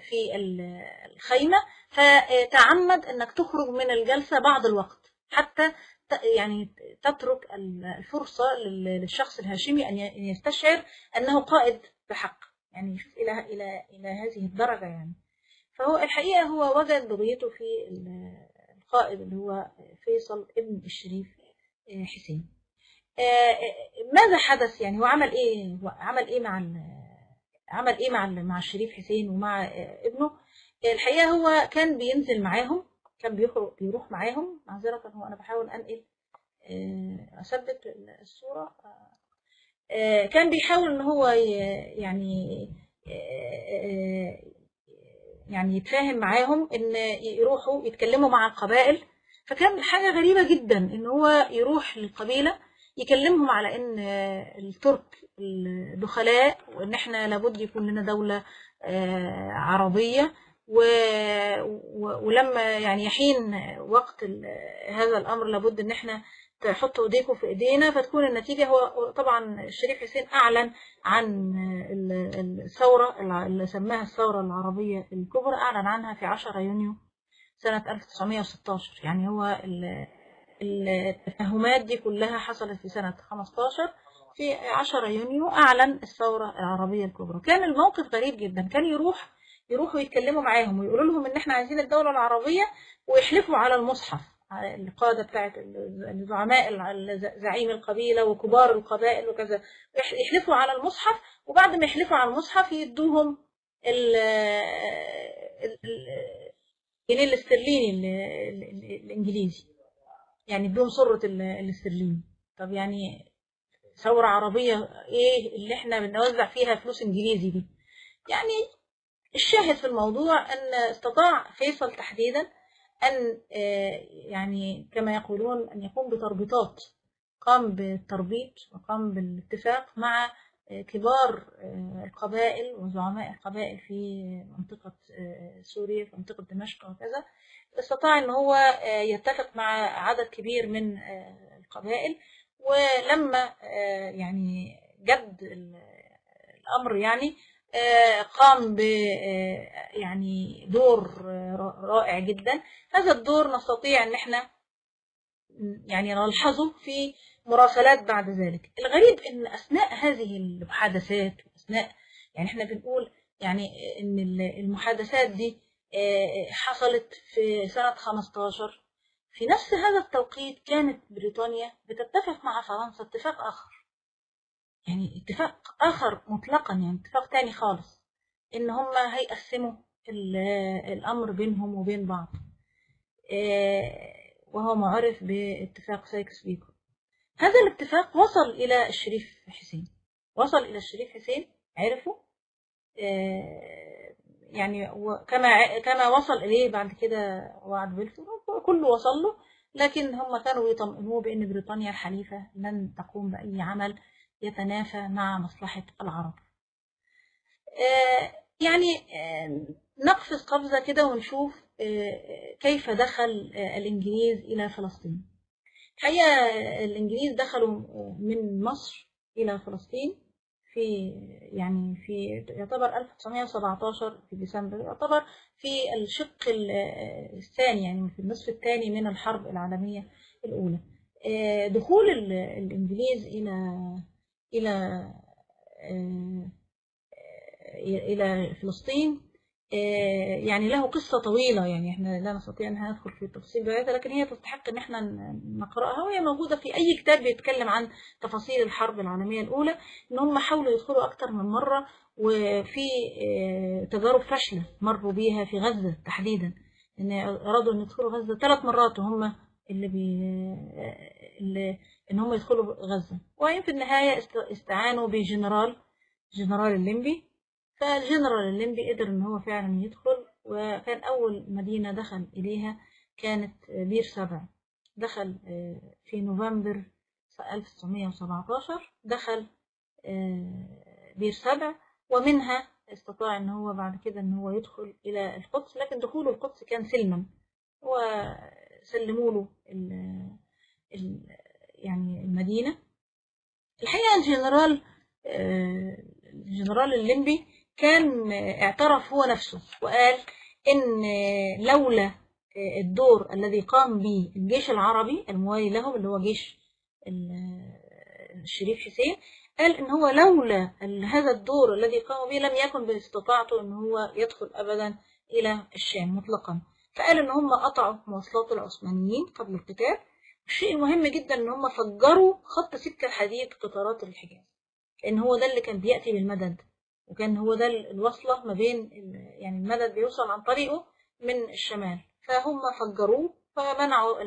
في ال- الخيمة فتعمد إنك تخرج من الجلسة بعض الوقت حتى يعني تترك ال- الفرصة لل- للشخص الهاشمي أن يستشعر أنه قائد بحق يعني شوف إلى إلى إلى هذه الدرجة يعني. فهو الحقيقة هو وجد بغيته في ال- القائد اللي هو فيصل ابن الشريف آه، حسين. آه، ماذا حدث يعني؟ هو عمل هو عمل إيه مع عمل إيه مع مع الشريف حسين ومع آه، ابنه. الحقيقة هو كان بينزل معاهم كان بيخرج بيروح معاهم. معذرة هو أنا بحاول أنقل آه، أثبت الصورة. آه، كان بيحاول إن هو يعني يعني يتفاهم معاهم إن يروحوا يتكلموا مع القبائل. فكان حاجة غريبة جدا إن هو يروح للقبيلة يكلمهم على إن الترك الدخلاء وإن إحنا لابد يكون لنا دولة آه، و- ولما يعني يحين وقت هذا الأمر لابد إن إحنا تحطوا إيديكم في إيدينا فتكون النتيجة هو طبعا الشريف حسين أعلن عن ال- الثورة اللي سماها الثورة العربية الكبرى أعلن عنها في 10 يونيو سنة 1916 يعني هو التفاهمات دي كلها حصلت في سنة 15 في 10 يونيو أعلن الثورة العربية الكبرى. كان الموقف غريب جدا. كان يروح يروحوا يتكلموا معاهم ويقولوا لهم إن إحنا عايزين الدولة العربية ويحلفوا على المصحف على القادة بتاعت الزعماء زعيم القبيلة وكبار القبائل وكذا. يح- يحلفوا على المصحف وبعد ما يحلفوا على المصحف يدوهم ال- ال- ال- الجنيه الاسترليني ال- ال- الإنجليزي. يعني سرة ال- الاسترليني طب يعني ثورة عربية إيه اللي إحنا بنوزع فيها فلوس إنجليزي دي؟ يعني الشاهد في الموضوع أن استطاع فيصل تحديدا أن آه، يعني كما يقولون أن يقوم بتربيطات قام بالتربيط وقام بالاتفاق مع كبار آه، القبائل وزعماء القبائل في منطقة آه، سوريا في منطقة دمشق وكذا استطاع أن هو آه، يتفق مع عدد كبير من آه، القبائل. ولما آه، يعني جد ال- الأمر يعني آه، قام ب آه، يعني دور آه، رائع جدا. هذا الدور نستطيع إن إحنا يعني نلحظه في مراسلات بعد ذلك. الغريب إن أثناء هذه المحادثات أثناء يعني إحنا بنقول يعني إن المحادثات دي آه، حصلت في سنة 15 في نفس هذا التوقيت كانت بريطانيا بتتفق مع فرنسا اتفاق آخر. يعني اتفاق آخر مطلقا يعني اتفاق تاني خالص إن هم هيقسموا ال- الأمر بينهم وبين بعض. آه، وهو معرف باتفاق سايكس بيكو هذا الاتفاق وصل إلى الشريف حسين. وصل إلى الشريف حسين عرفوا؟ آه، يعني كما كما وصل إليه بعد كده وعد بلفور كله وصل له. لكن هم كانوا يطمئنوه بأن بريطانيا الحليفة لن تقوم بأي عمل يتنافى مع مصلحة العرب. آه، يعني آه، نقفز قفزة كده ونشوف كيف دخل الإنجليز إلى فلسطين. الحقيقة الإنجليز دخلوا من مصر إلى فلسطين في يعني في يعتبر 1917 في ديسمبر يعتبر في الشق ال- الثاني يعني في النصف الثاني من الحرب العالمية الأولى. آه، دخول ال- الإنجليز إلى إلى آه، إلى فلسطين يعني له قصة طويلة يعني إحنا لا نستطيع ان ندخل في التفاصيل بتاعتها لكن هي تستحق إن إحنا نقرأها وهي موجودة في أي كتاب بيتكلم عن تفاصيل الحرب العالمية الأولى إن هم حاولوا يدخلوا أكتر من مرة وفي آه، تجارب فاشلة مروا بيها في غزة تحديدا إن أرادوا إن يدخلوا غزة ثلاث مرات وهم اللي بي آه، اللي إن هم يدخلوا غزة. وبعدين في النهاية است- استعانوا بجنرال جنرال الليمبي فالجنرال الليمبي قدر إن هو فعلا يدخل وكان أول مدينة دخل إليها كانت بير سبع. دخل آه، في نوفمبر 1917 دخل آه، بير سبع ومنها استطاع إن هو بعد كده إن هو يدخل إلى القدس لكن دخوله القدس كان سلما. وسلموا له يعني المدينة. الحقيقة الجنرال آه، الجنرال الليمبي كان اعترف هو نفسه وقال إن لولا الدور الذي قام به الجيش العربي الموالي لهم اللي هو جيش ال- الشريف حسين قال إن هو لولا هذا الدور الذي قام به لم يكن باستطاعته إن هو يدخل أبدا إلى الشام مطلقا. فقال إن هم قطعوا مواصلات العثمانيين قبل القتال. الشيء المهم جدا إن هم فجروا خط سكة الحديد قطارات الحجاز لأن هو ده اللي كان بيأتي بالمدد. وكان هو ده الوصلة ما بين يعني المدد بيوصل عن طريقه من الشمال. فهم فجروه فمنعوا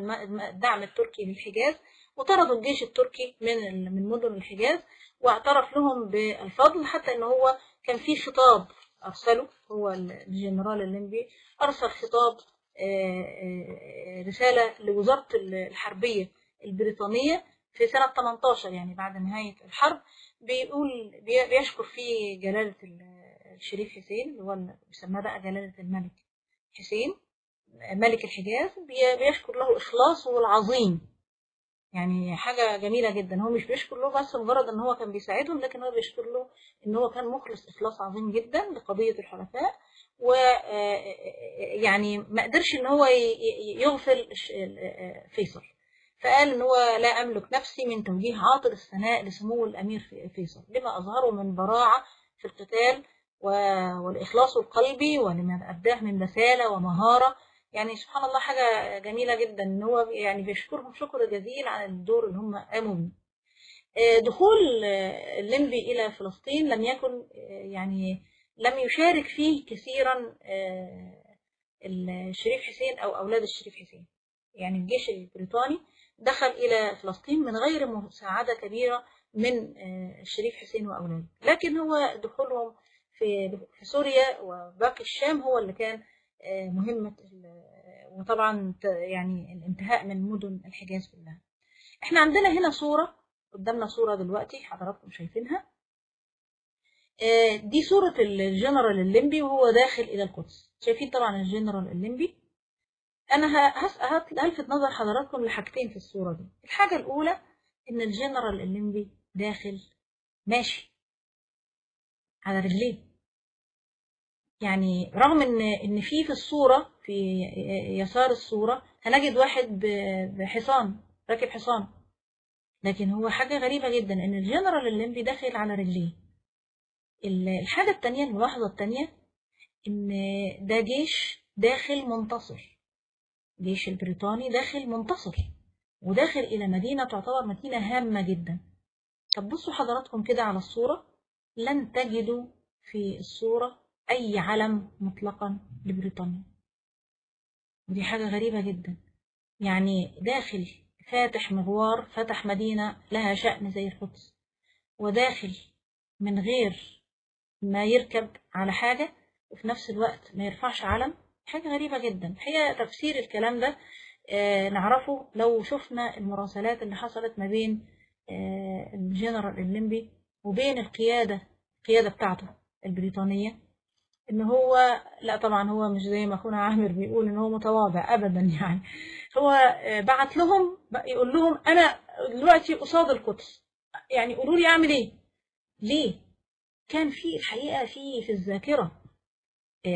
الدعم التركي للحجاز وطردوا الجيش التركي من من مدن الحجاز واعترف لهم بالفضل حتى إن هو كان في خطاب أرسله هو الجنرال الليمبي أرسل خطاب آه، آه، رسالة لوزارة الحربية البريطانية في سنة 18 يعني بعد نهاية الحرب بيقول بي- بيشكر فيه جلالة ال- الشريف حسين اللي هو بيسماه بقى جلالة الملك حسين ملك الحجاز بي- بيشكر له إخلاصه العظيم يعني حاجة جميلة جدا. هو مش بيشكر له بس مجرد إن هو كان بيساعدهم لكن هو بيشكر له إن هو كان مخلص إخلاص عظيم جدا لقضية الحلفاء. و يعني ما قدرش إن هو يغفل فيصل. فقال إن هو لا أملك نفسي من توجيه عاطر الثناء لسمو الأمير في- فيصل لما اظهره من براعة في القتال والإخلاص القلبي ولما أبداه من بسالة ومهارة. يعني سبحان الله حاجة جميلة جدا إن هو يعني بيشكرهم شكر جزيل على الدور اللي هم قاموا بيه. آه، دخول آه، الليمبي إلى فلسطين لم يكن آه، يعني لم يشارك فيه كثيرا الشريف حسين أو أولاد الشريف حسين. يعني الجيش البريطاني دخل إلى فلسطين من غير مساعدة كبيرة من آه، الشريف حسين وأولاده لكن هو دخولهم في في سوريا وباقي الشام هو اللي كان آه، مهمة وطبعا يعني الانتهاء من مدن الحجاز كلها. إحنا عندنا هنا صورة قدامنا صورة دلوقتي حضراتكم شايفينها. آه، دي صورة الجنرال الليمبي وهو داخل إلى القدس. شايفين طبعا الجنرال الليمبي؟ هت- هلفت نظر حضراتكم لحاجتين في الصورة دي. الحاجة الأولى إن الجنرال الليمبي داخل ماشي على رجليه. يعني رغم إن إن في في الصورة في يسار الصورة هنجد واحد بحصان راكب حصان. لكن هو حاجة غريبة جدا إن الجنرال الليمبي داخل على رجليه. ال- الحاجة التانية الملاحظة التانية إن ده جيش داخل منتصر. الجيش البريطاني داخل منتصر وداخل إلى مدينة تعتبر مدينة هامة جدا. طب بصوا حضراتكم كده على الصورة. لن تجدوا في الصورة أي علم مطلقا لبريطانيا. ودي حاجة غريبة جدا. يعني داخل فاتح مغوار فتح مدينة لها شأن زي القدس وداخل من غير ما يركب على حاجة وفي نفس الوقت ما يرفعش علم حاجة غريبة جدا. هي تفسير الكلام ده آه نعرفه لو شفنا المراسلات اللي حصلت ما بين آه الجنرال الليمبي وبين القيادة القيادة بتاعته البريطانية إن هو لا طبعا هو مش زي ما أخونا عامر بيقول إن هو متواضع ابدا يعني. هو بعت لهم يقول لهم أنا دلوقتي قصاد القدس. يعني قولوا لي أعمل إيه؟ ليه؟ كان في الحقيقة في في الذاكرة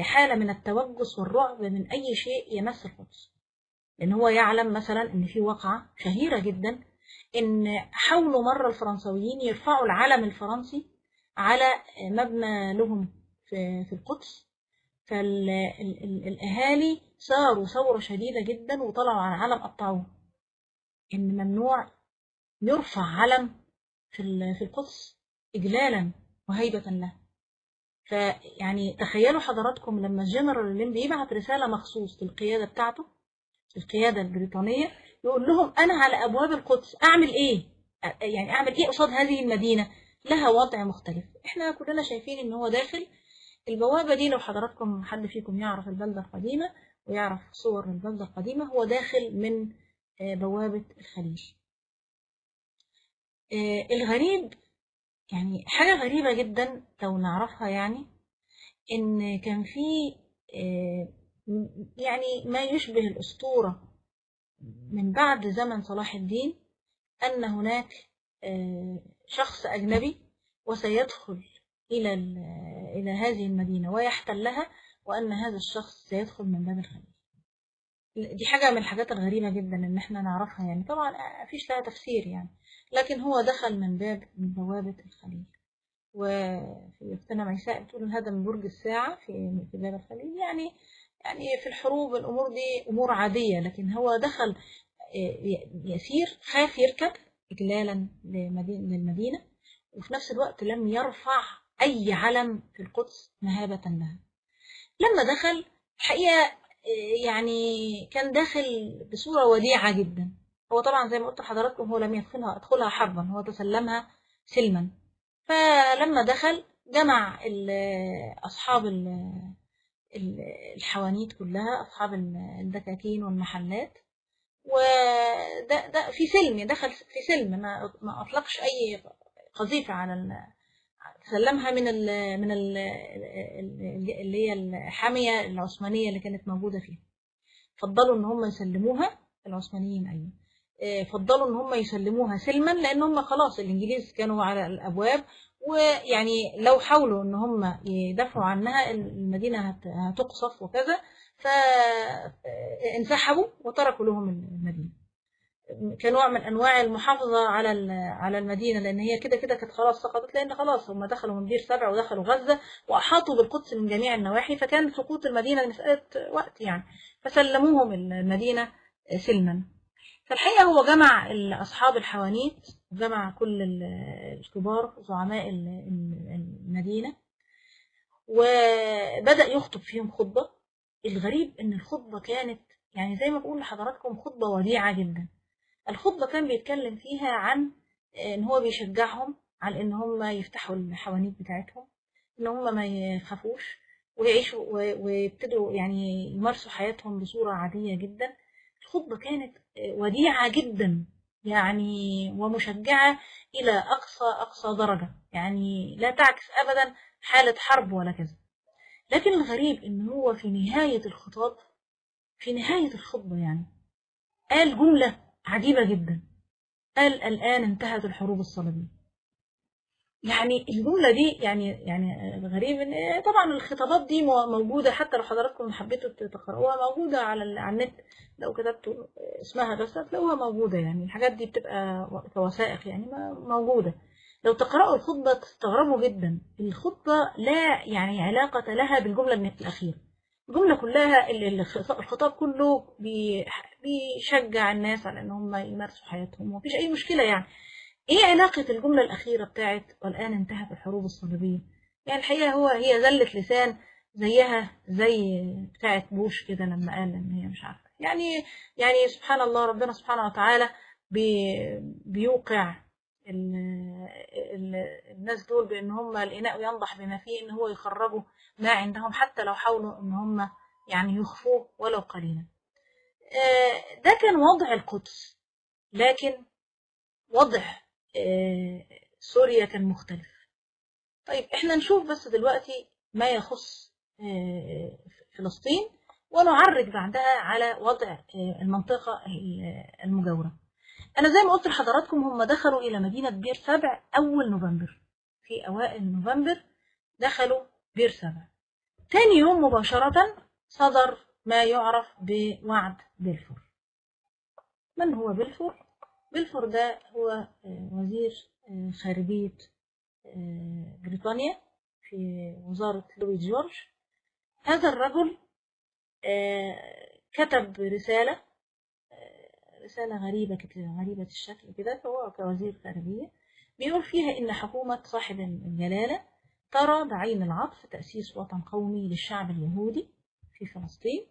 حالة من التوجس والرعب من أي شيء يمس القدس لأن هو يعلم مثلا إن في واقعة شهيرة جدا إن حاولوا مره الفرنسويين يرفعوا العلم الفرنسي على مبنى لهم في القدس. فالاهالي صاروا ثورة شديدة جدا وطلعوا على علم قطعوه. إن ممنوع يرفع علم في القدس اجلالا وهيبة له. فيعني تخيلوا حضراتكم لما الجنرال اللي بيبعت رسالة مخصوص للقيادة بتاعته القيادة البريطانية يقول لهم أنا على أبواب القدس أعمل إيه؟ يعني أعمل إيه قصاد هذه المدينة؟ لها وضع مختلف. إحنا كلنا شايفين إن هو داخل. البوابة دي لو حضراتكم حد فيكم يعرف البلدة القديمة ويعرف صور البلدة القديمة هو داخل من بوابة الخليج. الغريب يعني حاجة غريبة جدا لو نعرفها يعني إن كان في يعني ما يشبه الأسطورة من بعد زمن صلاح الدين أن هناك شخص أجنبي وسيدخل إلى إلى هذه المدينة ويحتلها وأن هذا الشخص سيدخل من باب الخليج. دي حاجة من الحاجات الغريبة جدا إن إحنا نعرفها يعني طبعا مفيش لها تفسير يعني لكن هو دخل من باب من بوابة الخليج. وفي أختنا ميساء بتقول هذا من برج الساعة في في باب الخليج يعني يعني في الحروب الأمور دي أمور عادية لكن هو دخل يسير خاف يركب إجلالا للمدينة وفي نفس الوقت لم يرفع أي علم في القدس مهابة لها. لما دخل الحقيقة يعني كان داخل بصورة وديعة جدا. هو طبعا زي ما قلت لحضراتكم هو لم يدخلها أدخلها حربا هو تسلمها سلما. فلما دخل جمع أصحاب الحوانيت كلها أصحاب الدكاكين والمحلات. وده ده في سلم دخل في سلم. ما ما أطلقش أي قذيفة على. سلمها من ال من ال اللي هي الحامية العثمانية اللي كانت موجودة فيها. فضلوا إن هم يسلموها العثمانيين أيوه. فضلوا إن هم يسلموها سلما لأن هم خلاص الإنجليز كانوا على الأبواب. ويعني لو حاولوا إن هم يدافعوا عنها المدينة هتقصف وكذا فانسحبوا وتركوا لهم المدينة. كنوع من أنواع المحافظة على على المدينة لأن هي كده كده كانت خلاص سقطت لأن خلاص هم دخلوا من بير سبع ودخلوا غزة وأحاطوا بالقدس من جميع النواحي فكان سقوط المدينة مساله وقت يعني. فسلموهم المدينة سلما. فالحقيقة هو جمع اصحاب الحوانيت وجمع كل الكبار زعماء المدينة وبدأ يخطب فيهم خطبة. الغريب إن الخطبة كانت يعني زي ما بقول لحضراتكم خطبة وديعة جدا. الخطبة كان بيتكلم فيها عن إن هو بيشجعهم على إن هم يفتحوا الحوانيت بتاعتهم إن هم ما يخافوش ويعيشوا ويبتدوا يعني يمارسوا حياتهم بصورة عادية جدا. الخطبه كانت وديعة جدا يعني ومشجعة إلى أقصى أقصى درجة. يعني لا تعكس ابدا حالة حرب ولا كذا. لكن الغريب إن هو في نهاية الخطاب في نهاية الخطبة يعني قال جملة عجيبة جدا. قال الآن انتهت الحروب الصليبية. يعني الجملة دي يعني يعني الغريب إن طبعا الخطابات دي موجودة حتى لو حضراتكم حبيتوا تقرأوها موجودة على على النت. لو كتبتوا اسمها بس هتلاقوها موجودة يعني. الحاجات دي بتبقى كوثائق يعني موجودة. لو تقرأوا الخطبة تستغربوا جدا. الخطبة لا يعني علاقة لها بالجملة الأخيرة الجملة كلها الخطاب كله بيشجع الناس على إن هم يمارسوا حياتهم ومفيش أي مشكلة يعني. إيه علاقة الجملة الأخيرة بتاعت والآن انتهت الحروب الصليبية؟ يعني الحقيقة هو هي زلة لسان زيها زي بتاعت بوش كده لما قال إن هي مش عارفة. يعني يعني سبحان الله ربنا سبحانه وتعالى بي بيوقع ال ال الناس دول بإن هم الإناء ينضح بما فيه إن هو يخرجوا ما عندهم حتى لو حاولوا إن هم يعني يخفوه ولو قليلا. ده كان وضع القدس لكن وضع سوريا كان مختلف. طيب إحنا نشوف بس دلوقتي ما يخص آه، فلسطين ونعرج بعدها على وضع آه، المنطقة المجاورة. أنا زي ما قلت لحضراتكم هم دخلوا إلى مدينة بير سبع أول نوفمبر. في أوائل نوفمبر دخلوا بير سبع. تاني يوم مباشرة صدر ما يعرف بوعد بلفور من هو بلفور؟ بلفور ده هو آه، وزير آه، خارجية آه، بريطانيا في وزارة لويد جورج. هذا الرجل كتب رسالة رسالة غريبة غريبة الشكل كده فهو كوزير خارجية بيقول فيها إن حكومة صاحب الجلالة ترى بعين العطف تأسيس وطن قومي للشعب اليهودي في فلسطين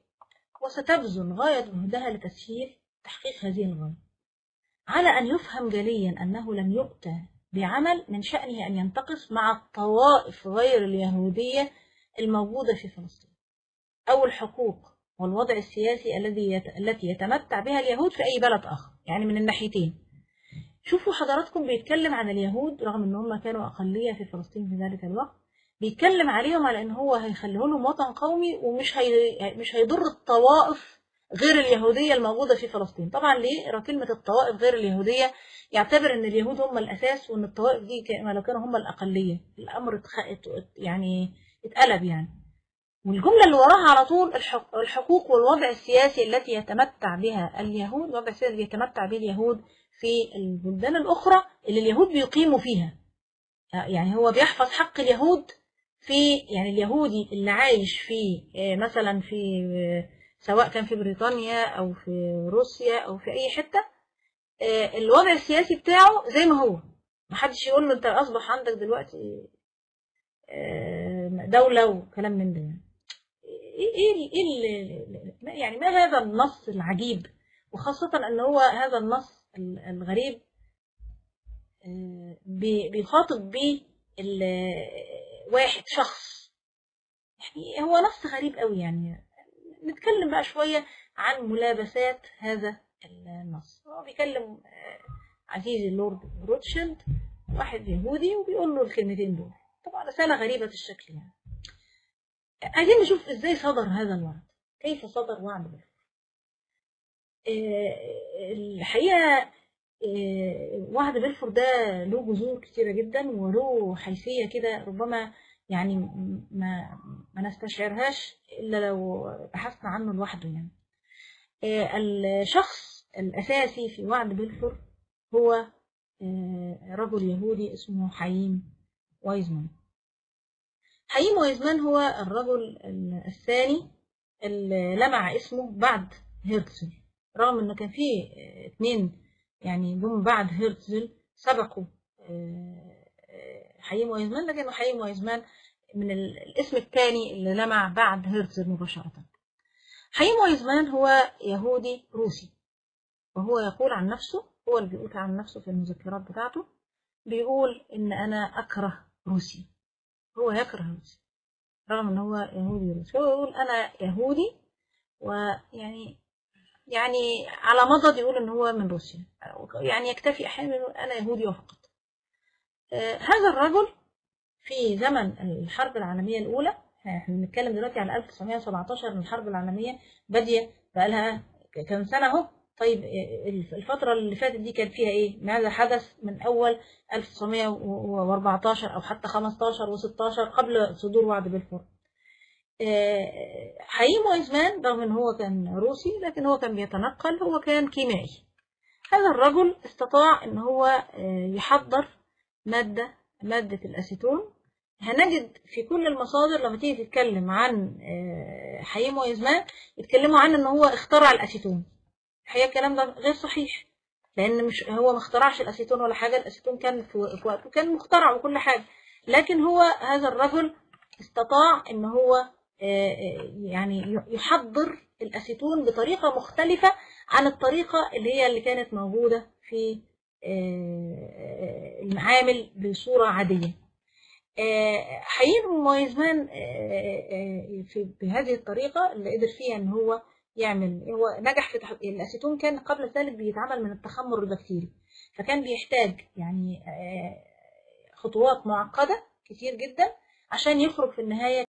وستبذل غاية جهدها لتسهيل تحقيق هذه الغاية. على أن يفهم جليا أنه لم يؤتى بعمل من شأنه أن ينتقص مع الطوائف غير اليهودية الموجودة في فلسطين. أو الحقوق والوضع السياسي الذي يت... التي يتمتع بها اليهود في أي بلد آخر يعني من الناحيتين. شوفوا حضراتكم بيتكلم عن اليهود رغم إن هم كانوا أقلية في فلسطين في ذلك الوقت بيتكلم عليهم على إن هو هيخليه لهم وطن قومي ومش هي... مش هيضر الطوائف غير اليهودية الموجودة في فلسطين. طبعا ليه؟ كلمة الطوائف غير اليهودية يعتبر إن اليهود هم الأساس وإن الطوائف دي كما لو كانوا هم الأقلية. الأمر يعني اتقلب يعني. والجملة اللي وراها على طول الحقوق والوضع السياسي التي يتمتع بها اليهود الوضع السياسي الذي يتمتع به اليهود في البلدان الأخرى اللي اليهود بيقيموا فيها. يعني هو بيحفظ حق اليهود في يعني اليهودي اللي عايش في مثلا في سواء كان في بريطانيا أو في روسيا أو في أي حتة الوضع السياسي بتاعه زي ما هو. محدش يقول له أنت أصبح عندك دلوقتي دولة وكلام من ده. إيه إيه يعني ما هذا النص العجيب؟ وخاصة إن هو هذا النص الغريب بيخاطب به واحد شخص. يعني هو نص غريب قوي يعني. نتكلم بقى شوية عن ملابسات هذا النص. هو بيكلم عزيزي اللورد روتشيلد واحد يهودي وبيقول له الكلمتين دول. طبعا رسالة غريبة الشكل يعني. عايزين نشوف إزاي صدر هذا الوعد. كيف صدر وعد بلفور الحقيقة وعد بلفور ده له جذور كتيرة جدا وله حيثية كده ربما يعني ما ما نستشعرهاش إلا لو بحثنا عنه لوحده يعني. الشخص الأساسي في وعد بلفور هو رجل يهودي اسمه حييم وايزمان حييم وايزمان هو الرجل الثاني اللي لمع اسمه بعد هيرتزل. رغم إنه كان فيه اثنين يعني جم بعد هيرتزل سبقوا حييم وايزمان لكنه حييم وايزمان من الاسم الثاني اللي لمع بعد هيرتزل مباشرة. حييم وايزمان هو يهودي روسي وهو يقول عن نفسه هو اللي بيقول عن نفسه في المذكرات بتاعته بيقول إن أنا أكره روسيا هو يكره روسيا رغم إن هو يهودي روسي. هو يقول أنا يهودي ويعني يعني على مضض يقول إن هو من روسيا. يعني يكتفي أحيانا يقول أنا يهودي وفقط. آه هذا الرجل في زمن الحرب العالمية الأولى إحنا بنتكلم دلوقتي على 1917 من الحرب العالمية بادية بقى لها كام سنة أهو طيب الفترة اللي فاتت دي كان فيها إيه؟ ماذا حدث من أول 1914 أو حتى 15 و16 قبل صدور وعد بلفور؟ حييم وايزمان رغم إن هو كان روسي لكن هو كان بيتنقل هو كان كيميائي هذا الرجل استطاع إن هو يحضر مادة مادة الأسيتون هنجد في كل المصادر لما تيجي تتكلم عن حييم وايزمان يتكلموا عن إن هو اخترع الأسيتون. الحقيقة الكلام ده غير صحيح لأن مش هو ما اخترعش الأسيتون ولا حاجة الأسيتون كان في وقته كان مخترع وكل حاجة. لكن هو هذا الرجل استطاع إن هو يعني يحضر الأسيتون بطريقة مختلفة عن الطريقة اللي هي اللي كانت موجودة في المعامل بصورة عادية حيين وايزمان في بهذه الطريقة اللي قدر فيها إن هو يعمل هو نجح في تح... الأسيتون كان قبل ذلك بيتعمل من التخمر البكتيري فكان بيحتاج يعني خطوات معقدة كتير جدا عشان يخرج في النهاية